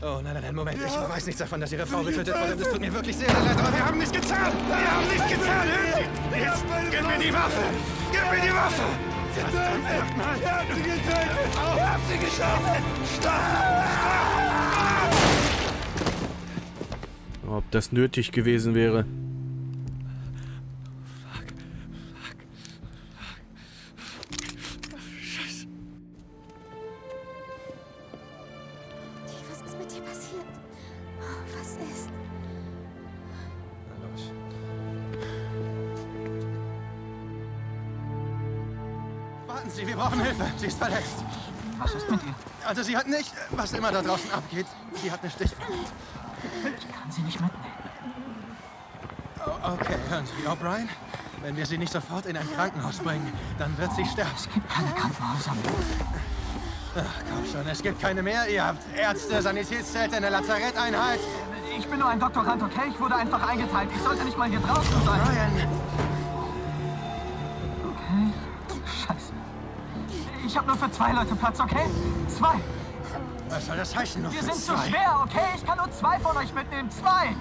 Oh, nein, nein, nein, Moment. Ich Ja. weiß nichts davon, dass Ihre Frau Sie getötet wurde. Das tut mir wirklich sehr, sehr leid, aber wir haben nicht gezahlt. Wir haben nicht gezahlt. Hören Sie! Jetzt gib mir die Waffe. Gib mir die Waffe. Ihr habt sie getötet! Ihr habt sie geschafft! Ob das nötig gewesen wäre. Sie hat nicht, was immer da draußen abgeht, sie hat eine Stichwunde. Ich kann sie nicht mitnehmen. Okay, hören Sie, O'Brien. Wenn wir sie nicht sofort in ein Krankenhaus bringen, dann wird sie sterben. Es gibt keine Krankenhäuser mehr. Ach, komm schon, es gibt keine mehr. Ihr habt Ärzte, Sanitätszelte, eine Lazaretteinheit. Ich bin nur ein Doktorand, okay? Ich wurde einfach eingeteilt. Ich sollte nicht mal hier draußen sein. Brian, Ich habe nur für zwei Leute Platz, okay? Zwei. was soll das heißen? Nur Wir für sind zu zwei? schwer, okay? Ich kann nur zwei von euch mitnehmen. Zwei.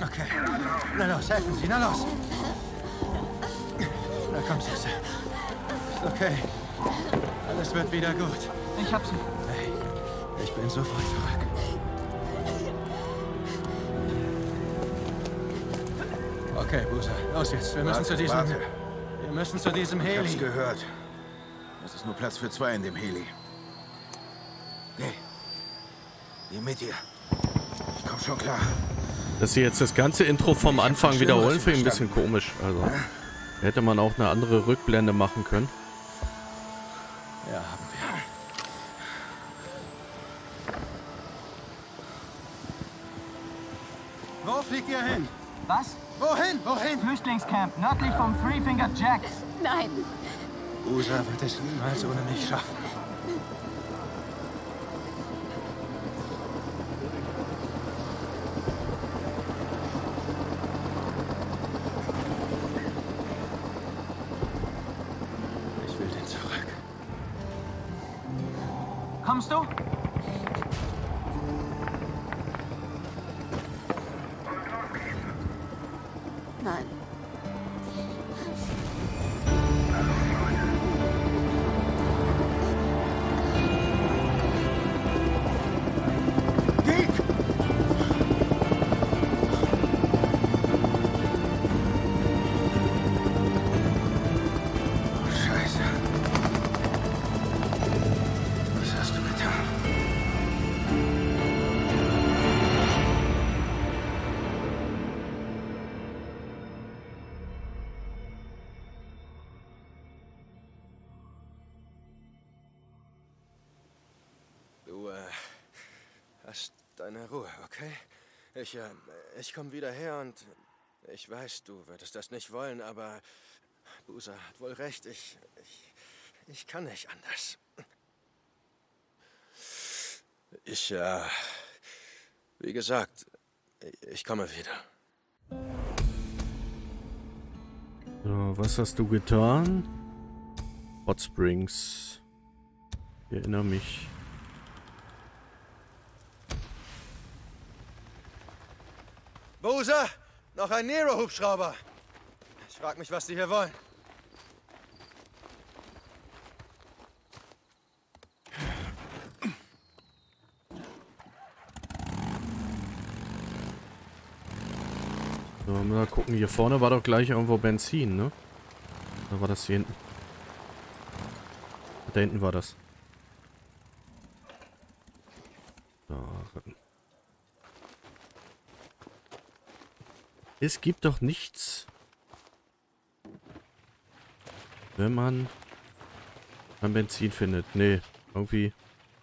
Okay. Na los, helfen Sie, na los. Na komm. Ist okay. Alles wird wieder gut. Ich hab sie. Hey, ich bin sofort zurück. Okay, Busa, los jetzt. Wir müssen Warte, zu diesem... warte. Wir müssen zu diesem Ich hab's Heli. gehört. Es ist nur Platz für zwei in dem Heli. Geh. Geh mit ihr. Ich komm schon klar. Dass sie jetzt das ganze Intro vom Anfang wiederholen, finde ich ein bisschen komisch. Also hätte man auch eine andere Rückblende machen können. Ja, haben wir. Wo fliegt ihr hin? Was? Wohin? Wohin? Flüchtlingscamp nördlich vom Three Finger Jack. Nein. Usa wird es niemals ohne mich schaffen. Ich will den zurück. Kommst du? Ich, äh, komme wieder her und ich weiß, du würdest das nicht wollen, aber Busa hat wohl recht. Ich, ich, ich kann nicht anders. Ich, äh, wie gesagt, ich komme wieder. So, was hast du getan? Hot Springs. Ich erinnere mich. Boozer, noch ein Nero-Hubschrauber. Ich frag mich, was die hier wollen. Mal gucken. Hier vorne war doch gleich irgendwo Benzin, ne? Oder war das hier hinten? Da hinten war das. Es gibt doch nichts, wenn man ein Benzin findet. Nee, irgendwie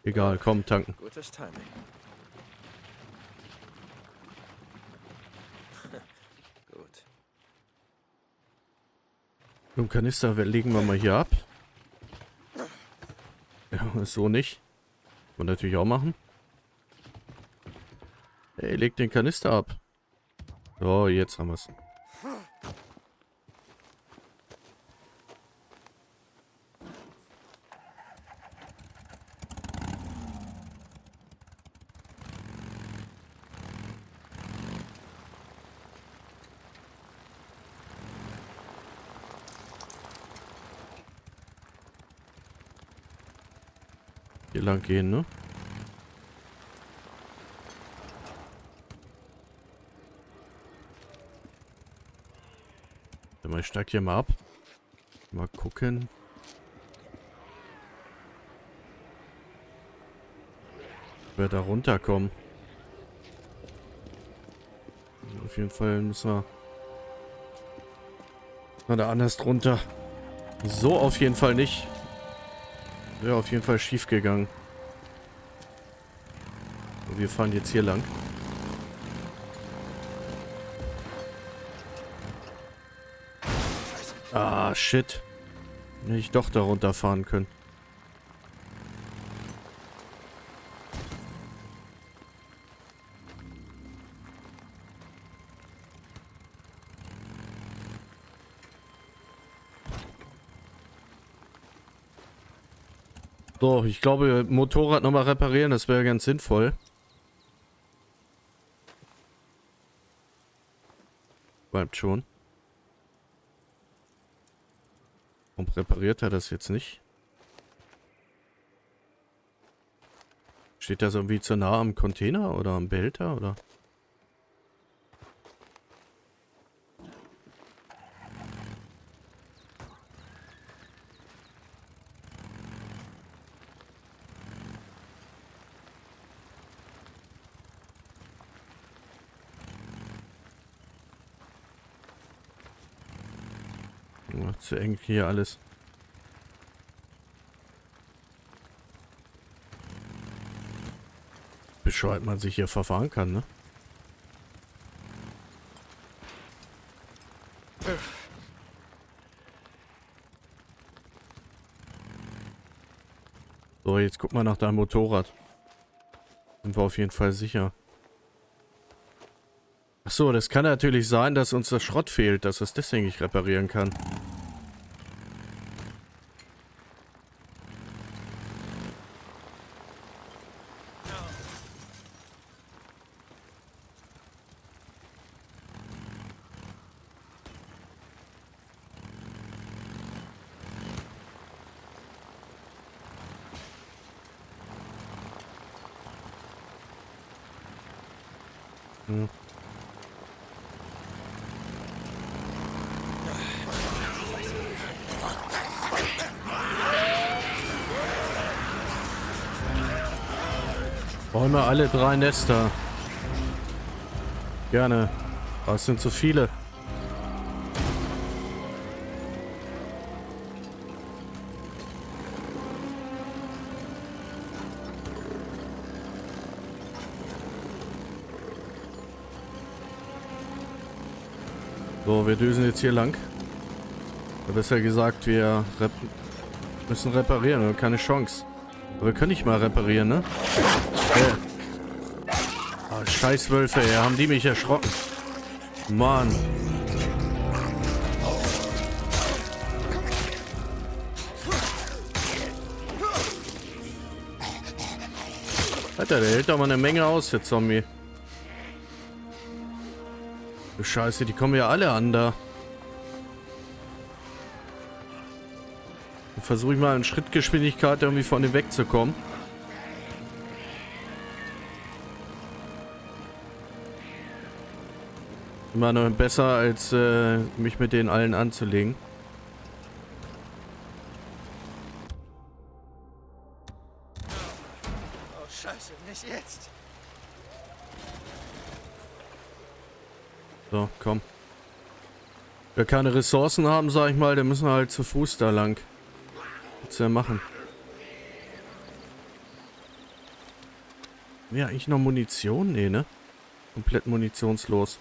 egal. Komm, tanken. Gutes Timing. Gut. Den Kanister legen wir mal hier ab. Ja, so nicht. Und natürlich auch machen. Ey, leg den Kanister ab. So, jetzt haben wir's. Hier lang gehen, ne? Warte mal, Ich steig hier mal ab. Mal gucken. Wer da runterkommen. Auf jeden Fall müssen wir... Na, da anders drunter. So auf jeden Fall nicht. Wäre auf jeden Fall schief gegangen. Wir fahren jetzt hier lang. Shit. Hätte ich doch da runterfahren können. So, ich glaube, Motorrad nochmal reparieren, das wäre ganz sinnvoll. Bleibt schon. Warum repariert er das jetzt nicht? Steht das irgendwie zu nah am Container oder am Behälter oder? Ja, zu eng hier alles. Bescheuert man sich hier verfahren kann, ne? So, jetzt guck mal nach deinem Motorrad. Sind wir auf jeden Fall sicher. Ach so, das kann natürlich sein, dass uns das Schrott fehlt, dass es deswegen nicht reparieren kann. Alle drei Nester? Gerne. Es sind zu viele. So, wir düsen jetzt hier lang. Oder besser gesagt, wir rep müssen reparieren. Wir haben keine Chance. Aber wir können nicht mal reparieren, ne? Äh. Ah, Scheißwölfe, ey. Haben die mich erschrocken. Mann. Alter, der hält doch mal eine Menge aus, der Zombie. Scheiße, die kommen ja alle an da. Versuche ich mal in Schrittgeschwindigkeit irgendwie von dem wegzukommen. Immer noch besser, als äh, mich mit denen allen anzulegen. Oh, scheiße, nicht jetzt. So, komm. Wer keine Ressourcen haben, sag ich mal, der müssen halt zu Fuß da lang. Was ja machen? Ja, eigentlich noch Munition? Nee, ne? Komplett munitionslos.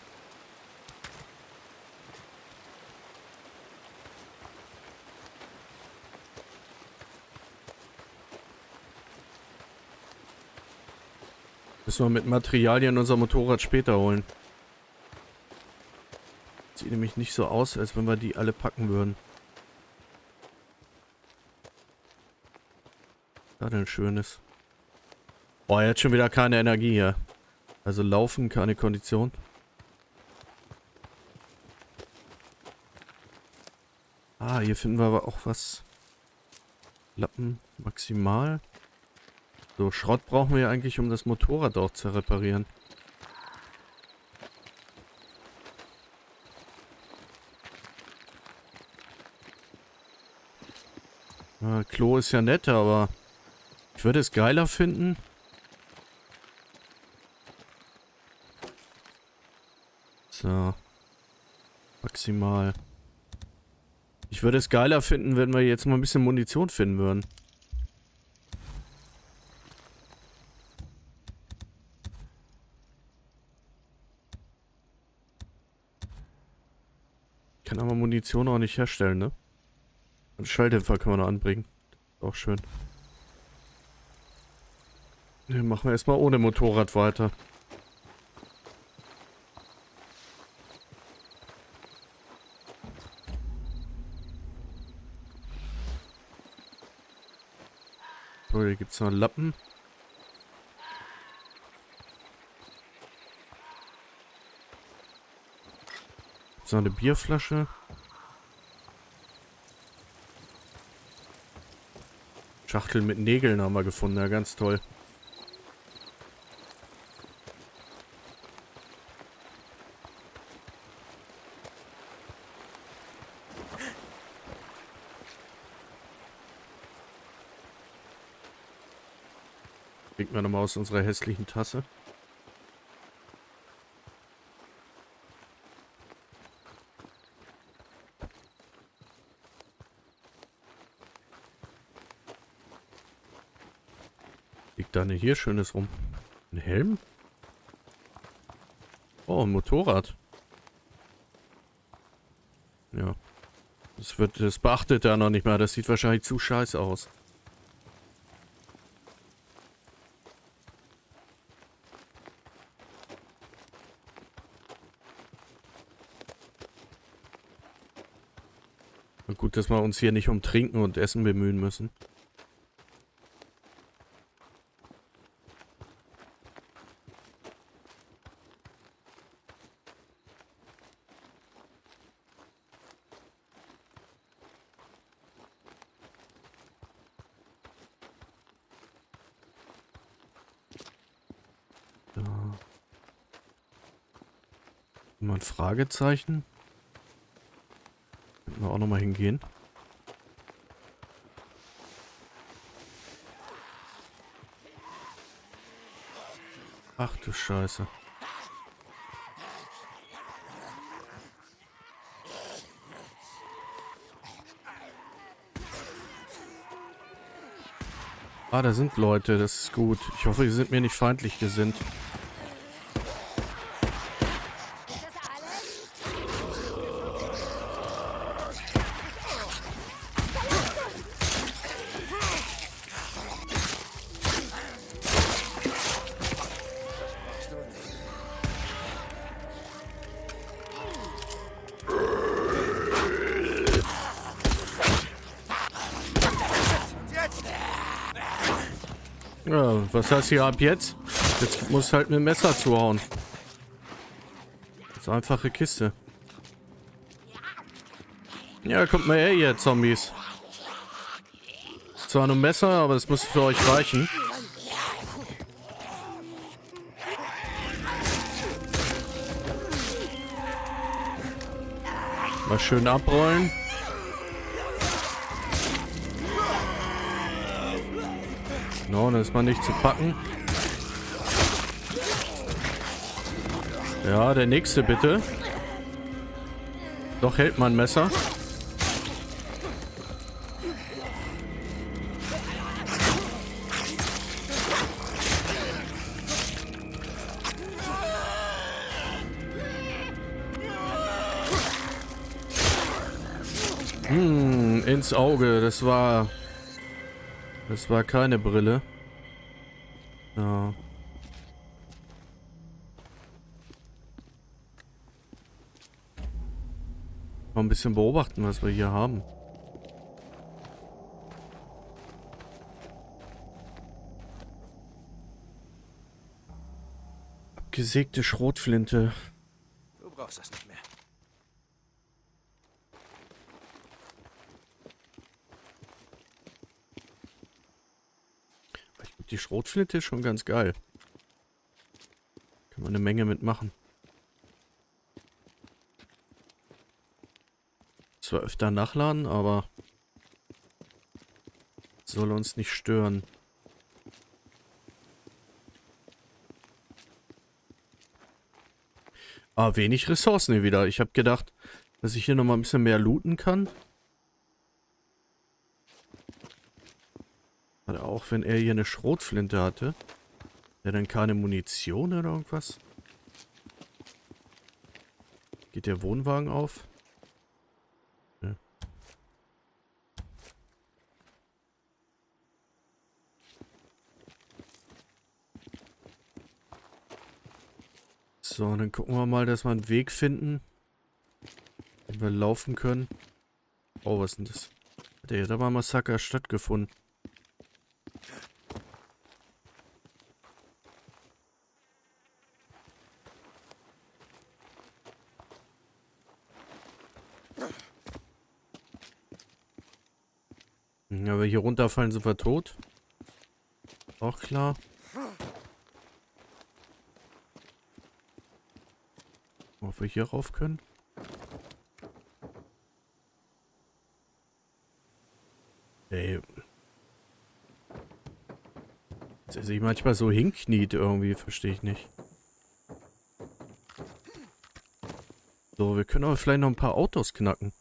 Müssen wir mit Materialien unser Motorrad später holen. Sieht nämlich nicht so aus, als wenn wir die alle packen würden. Da denn schönes. Oh, jetzt schon wieder keine Energie hier. Also laufen, keine Kondition. Ah, hier finden wir aber auch was. Lappen maximal. So, Schrott brauchen wir ja eigentlich, um das Motorrad auch zu reparieren. Äh, Klo ist ja nett, aber ich würde es geiler finden. So. Maximal. Ich würde es geiler finden, wenn wir jetzt mal ein bisschen Munition finden würden. Munition auch nicht herstellen, ne? Einen Schalldämpfer kann man noch anbringen. Auch schön. Ne, machen wir erstmal ohne Motorrad weiter. So, hier gibt es noch Lappen. Gibt's noch eine Bierflasche. Schachtel mit Nägeln haben wir gefunden, ja ganz toll. Kriegt man nochmal aus unserer hässlichen Tasse. Eine hier Schönes rum? Ein Helm? Oh, ein Motorrad. Ja. Das wird, das beachtet er noch nicht mal. Das sieht wahrscheinlich zu scheiße aus. Gut, dass wir uns hier nicht um Trinken und Essen bemühen müssen. Fragezeichen. Könnten wir auch nochmal hingehen. Ach du Scheiße. Ah, da sind Leute, das ist gut. Ich hoffe, sie sind mir nicht feindlich gesinnt. Was heißt hier ab jetzt? Jetzt muss halt mit dem Messer zuhauen. So einfache Kiste. Ja, kommt mal her, ihr Zombies. Zwar nur Messer, aber das muss für euch reichen. Mal schön abrollen. No, dann ist man nicht zu packen. Ja, der nächste bitte. Doch hält man Messer. Hm, ins Auge. Das war... Das war keine Brille. Ja. Mal ein bisschen beobachten, was wir hier haben. Abgesägte Schrotflinte. Du brauchst das nicht mehr. Ich glaub, die Schrotflinte ist schon ganz geil. Kann man eine Menge mitmachen. Zwar öfter nachladen, aber soll uns nicht stören. Ah, wenig Ressourcen hier wieder. Ich habe gedacht, dass ich hier nochmal ein bisschen mehr looten kann. Aber auch wenn er hier eine Schrotflinte hatte. Ja, dann keine Munition oder irgendwas. Geht der Wohnwagen auf? So, dann gucken wir mal, dass wir einen Weg finden. Wie wir laufen können. Oh, was ist denn das? Hat ja da mal Massaker stattgefunden. Ja, wenn wir hier runterfallen, sind wir tot. Auch klar. Ob wir hier rauf können? Ey. Dass er sich manchmal so hinkniet irgendwie, verstehe ich nicht. So, wir können aber vielleicht noch ein paar Autos knacken.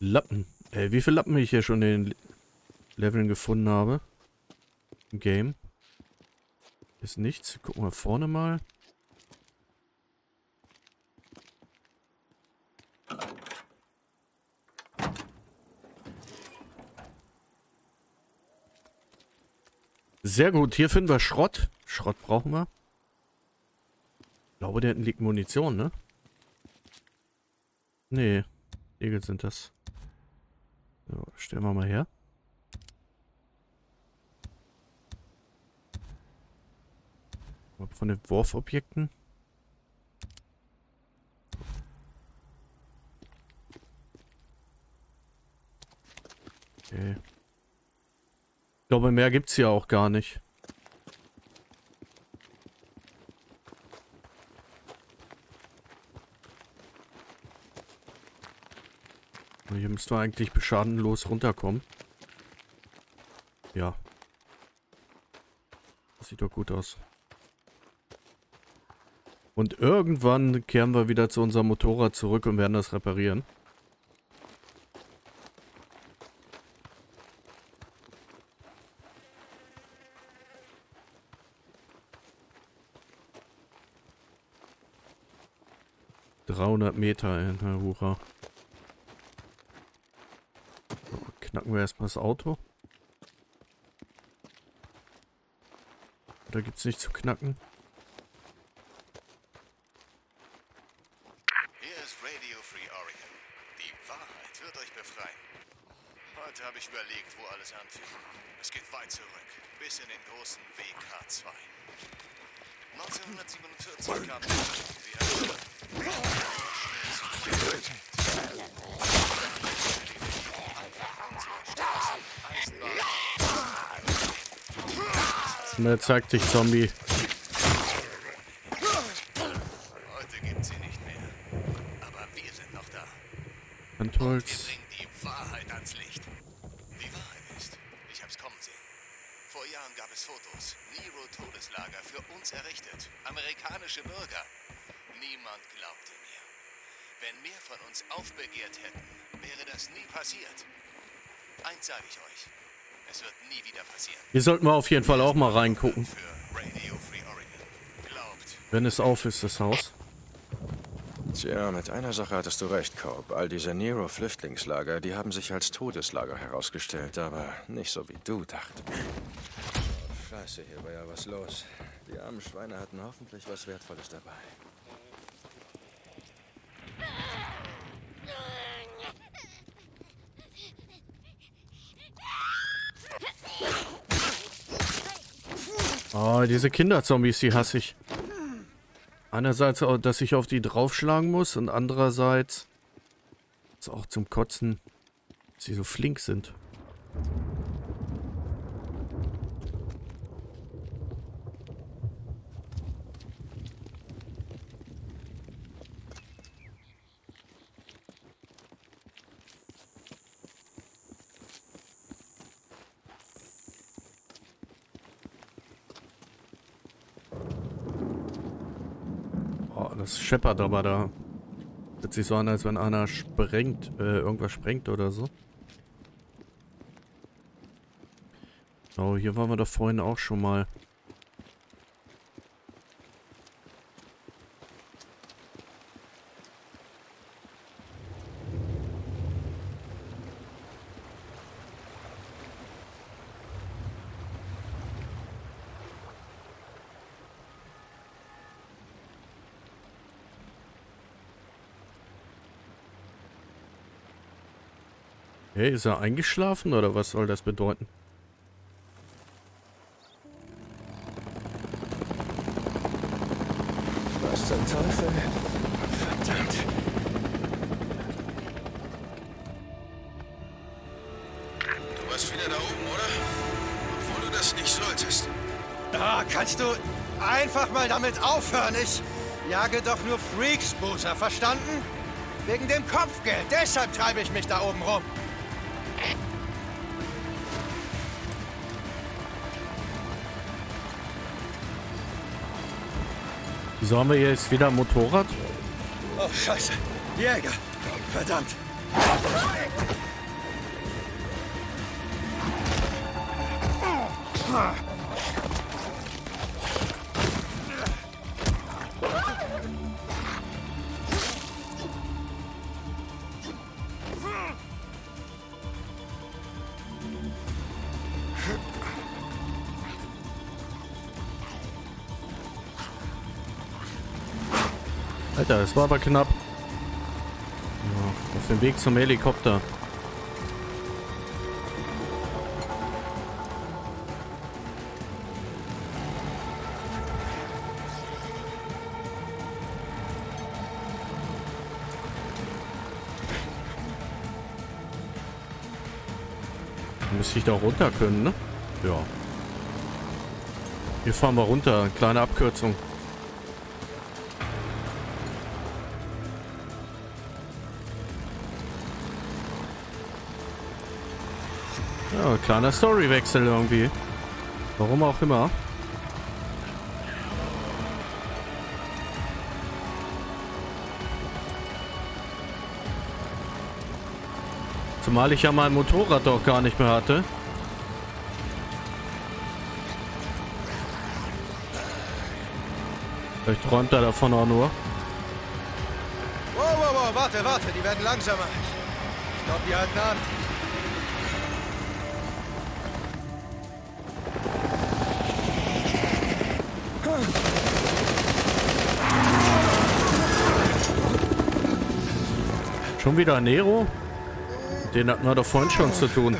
Lappen. Ey, wie viele Lappen ich hier schon in den Leveln gefunden habe. Im Game. Ist nichts. Gucken wir vorne mal. Sehr gut. Hier finden wir Schrott. Schrott brauchen wir. Ich glaube, da hinten liegt Munition, ne? Nee. Egel sind das. So, stellen wir mal her. Von den Wurfobjekten. Okay. Ich glaube, mehr gibt's hier auch gar nicht. Hier müssten wir eigentlich beschadenlos runterkommen. Ja. Das sieht doch gut aus. Und irgendwann kehren wir wieder zu unserem Motorrad zurück und werden das reparieren. Dreihundert Meter in Herr Hura. So, knacken wir erstmal das Auto. Da gibt's nichts zu knacken. Hier ist Radio Free Oregon. Die Wahrheit wird euch befreien. Heute habe ich überlegt, wo alles anfing. Es geht weit zurück, bis in den großen WK2. 1947 kam Mir zeigt sich Zombie. Heute gibt sie nicht mehr. Aber wir sind noch da. Wir Handholz. bringen die Wahrheit ans Licht. Die Wahrheit ist, ich hab's kommen sehen. Vor Jahren gab es Fotos. Nero Todeslager für uns errichtet. Amerikanische Bürger. Niemand glaubte mir. Wenn mehr von uns aufbegehrt hätten, wäre das nie passiert. Eins sage ich euch. Es wird nie wieder passieren. Hier sollten wir auf jeden Fall auch mal reingucken. Wenn es auf ist, das Haus. Tja, mit einer Sache hattest du recht, Cobb. All diese Nero-Flüchtlingslager, die haben sich als Todeslager herausgestellt, aber nicht so wie du dachtest. Scheiße, hier war ja was los. Die armen Schweine hatten hoffentlich was Wertvolles dabei. Oh, diese Kinderzombies, die hasse ich. Einerseits, dass ich auf die draufschlagen muss und andererseits ist auch zum Kotzen, dass sie so flink sind. Oh, das scheppert aber da. Hört sich so an, als wenn einer sprengt, äh, irgendwas sprengt oder so. Oh, hier waren wir doch vorhin auch schon mal. Hey, ist er eingeschlafen oder was soll das bedeuten? Was zum Teufel? Verdammt. Du warst wieder da oben, oder? Obwohl du das nicht solltest. Ah, kannst du einfach mal damit aufhören? Ich jage doch nur Freaks, Boozer, verstanden? Wegen dem Kopfgeld. Deshalb treibe ich mich da oben rum. Wieso haben wir jetzt wieder ein Motorrad? Oh, scheiße. Jäger. Verdammt. Alter, war aber knapp. Ja, auf dem Weg zum Helikopter. Müsste ich da runter können, ne? Ja. Hier fahren wir runter. Kleine Abkürzung. Kleiner Storywechsel irgendwie. Warum auch immer. Zumal ich ja mein Motorrad doch gar nicht mehr hatte. Vielleicht träumt er davon auch nur. Wow, wow, wow, warte, warte, die werden langsamer. Ich glaube, die halten an. Schon wieder Nero? Den hatten wir doch vorhin schon zu tun.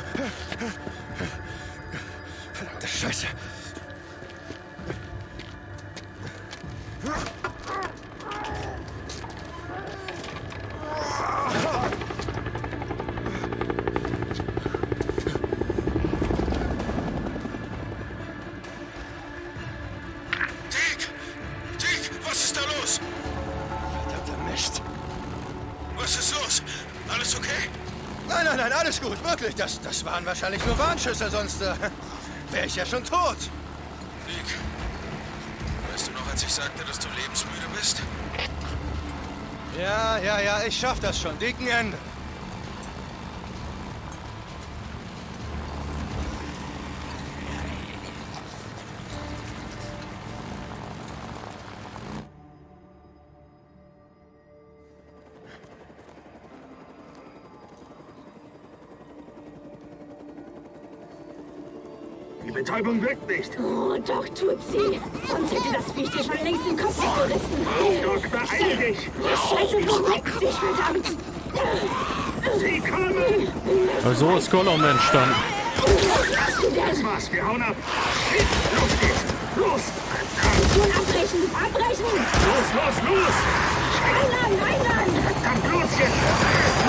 Warnschüsse, sonst äh, wäre ich ja schon tot. Dick, weißt du noch, als ich sagte, dass du lebensmüde bist? Ja, ja, ja, ich schaff das schon. Dicken Ende. Nicht. Oh, doch tut sie. Sonst hätte das Viech dir schon längst den Kopf weggerissen. Doc, beeil dich. Scheiße, verreckt dich, verdammt. Sie kommen. Also so ist Gollum entstanden. Was machst du Das denn? war's, wir hauen ab. Shit, los geht's. Los. Schon abbrechen, abbrechen. Los, los, los. Rheinland, Rheinland. Dann los jetzt.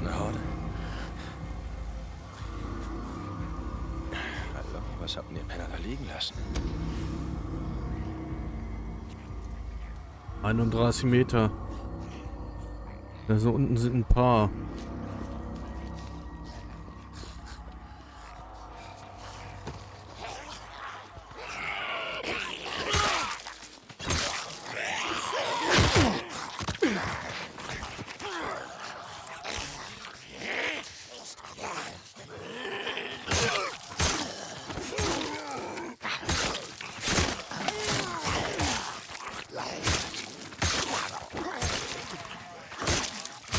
Eine Horde? Hallo, was habt ihr Penner da liegen lassen? 31 Meter. Also unten sind ein paar.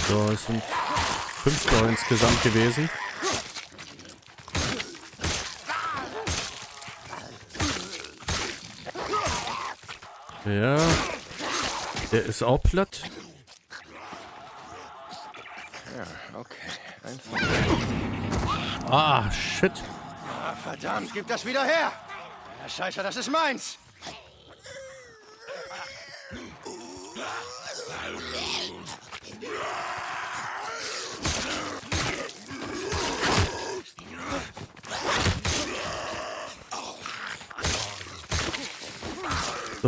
So, es sind fünf Tor insgesamt gewesen. Ja. Der ist auch platt. Ja, okay. Einfach. Ah, shit. Ah, verdammt, gib das wieder her. Ja, Scheiße, das ist meins.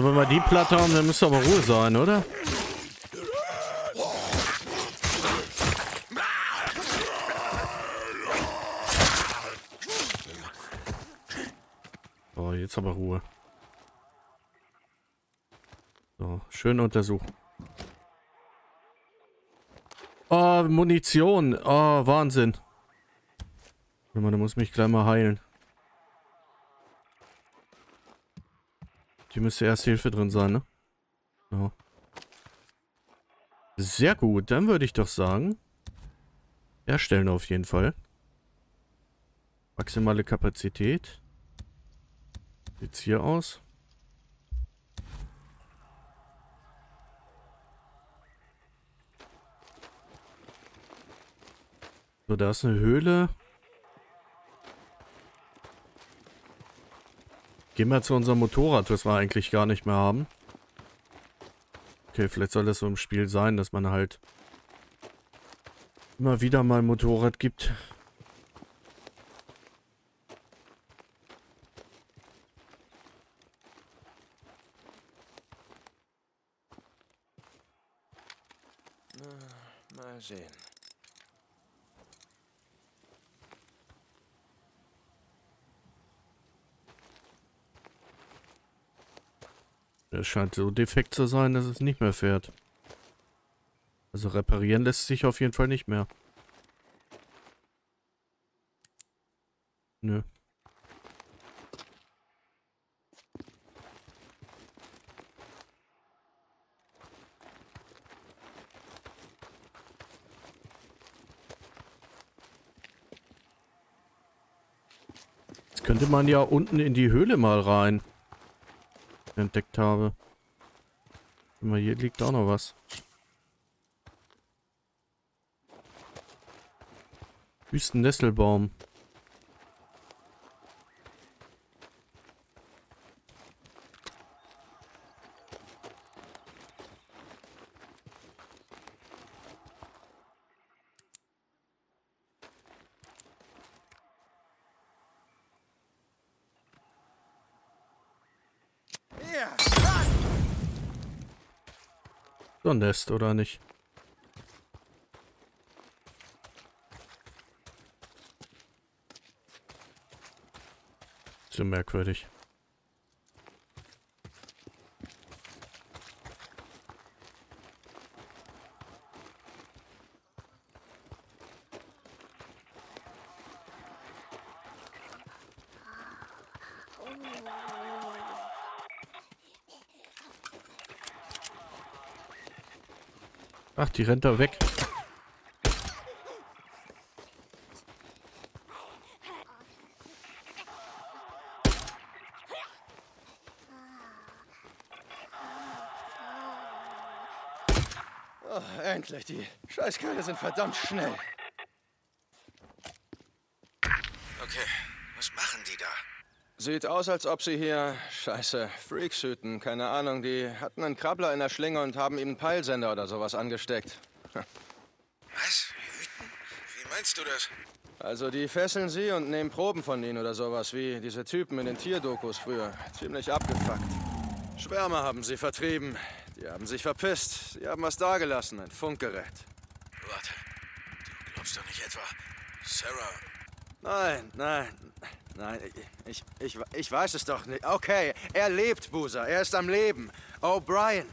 Wenn wir die Platte haben, dann müsste aber Ruhe sein, oder? So, jetzt aber Ruhe. So, schön untersuchen. Oh, Munition. Oh, Wahnsinn. Warte mal, da muss mich gleich mal heilen. Die müsste erst Hilfe drin sein, ne? Ja. Sehr gut, dann würde ich doch sagen. Herstellen auf jeden Fall. Maximale Kapazität. Sieht's hier aus. So, da ist eine Höhle. Gehen wir zu unserem Motorrad, was wir eigentlich gar nicht mehr haben. Okay, vielleicht soll das so im Spiel sein, dass man halt immer wieder mal ein Motorrad gibt. Mal sehen. Es scheint so defekt zu sein, dass es nicht mehr fährt. Also reparieren lässt sich auf jeden Fall nicht mehr. Nö. Jetzt könnte man ja unten in die Höhle mal rein entdeckt habe. Guck mal, hier liegt auch noch was. Wüsten Nesselbaum. So ein Nest, oder nicht? So merkwürdig. Die rennt da weg. Oh, endlich, die Scheißkerle sind verdammt schnell. Okay, was machen die da? Sieht aus, als ob sie hier, scheiße, Freaks hüten. Keine Ahnung, die hatten einen Krabbler in der Schlinge und haben ihm einen Peilsender oder sowas angesteckt. Was? Hüten? Wie meinst du das? Also die fesseln sie und nehmen Proben von ihnen oder sowas, wie diese Typen in den Tierdokus früher. Ziemlich abgefuckt. Schwärme haben sie vertrieben. Die haben sich verpisst. Sie haben was dagelassen, ein Funkgerät. Warte. Du glaubst doch nicht etwa. Sarah. Nein, nein, nein, ich, ich, ich weiß es doch nicht. Okay, er lebt, Buser, er ist am Leben. O'Brien,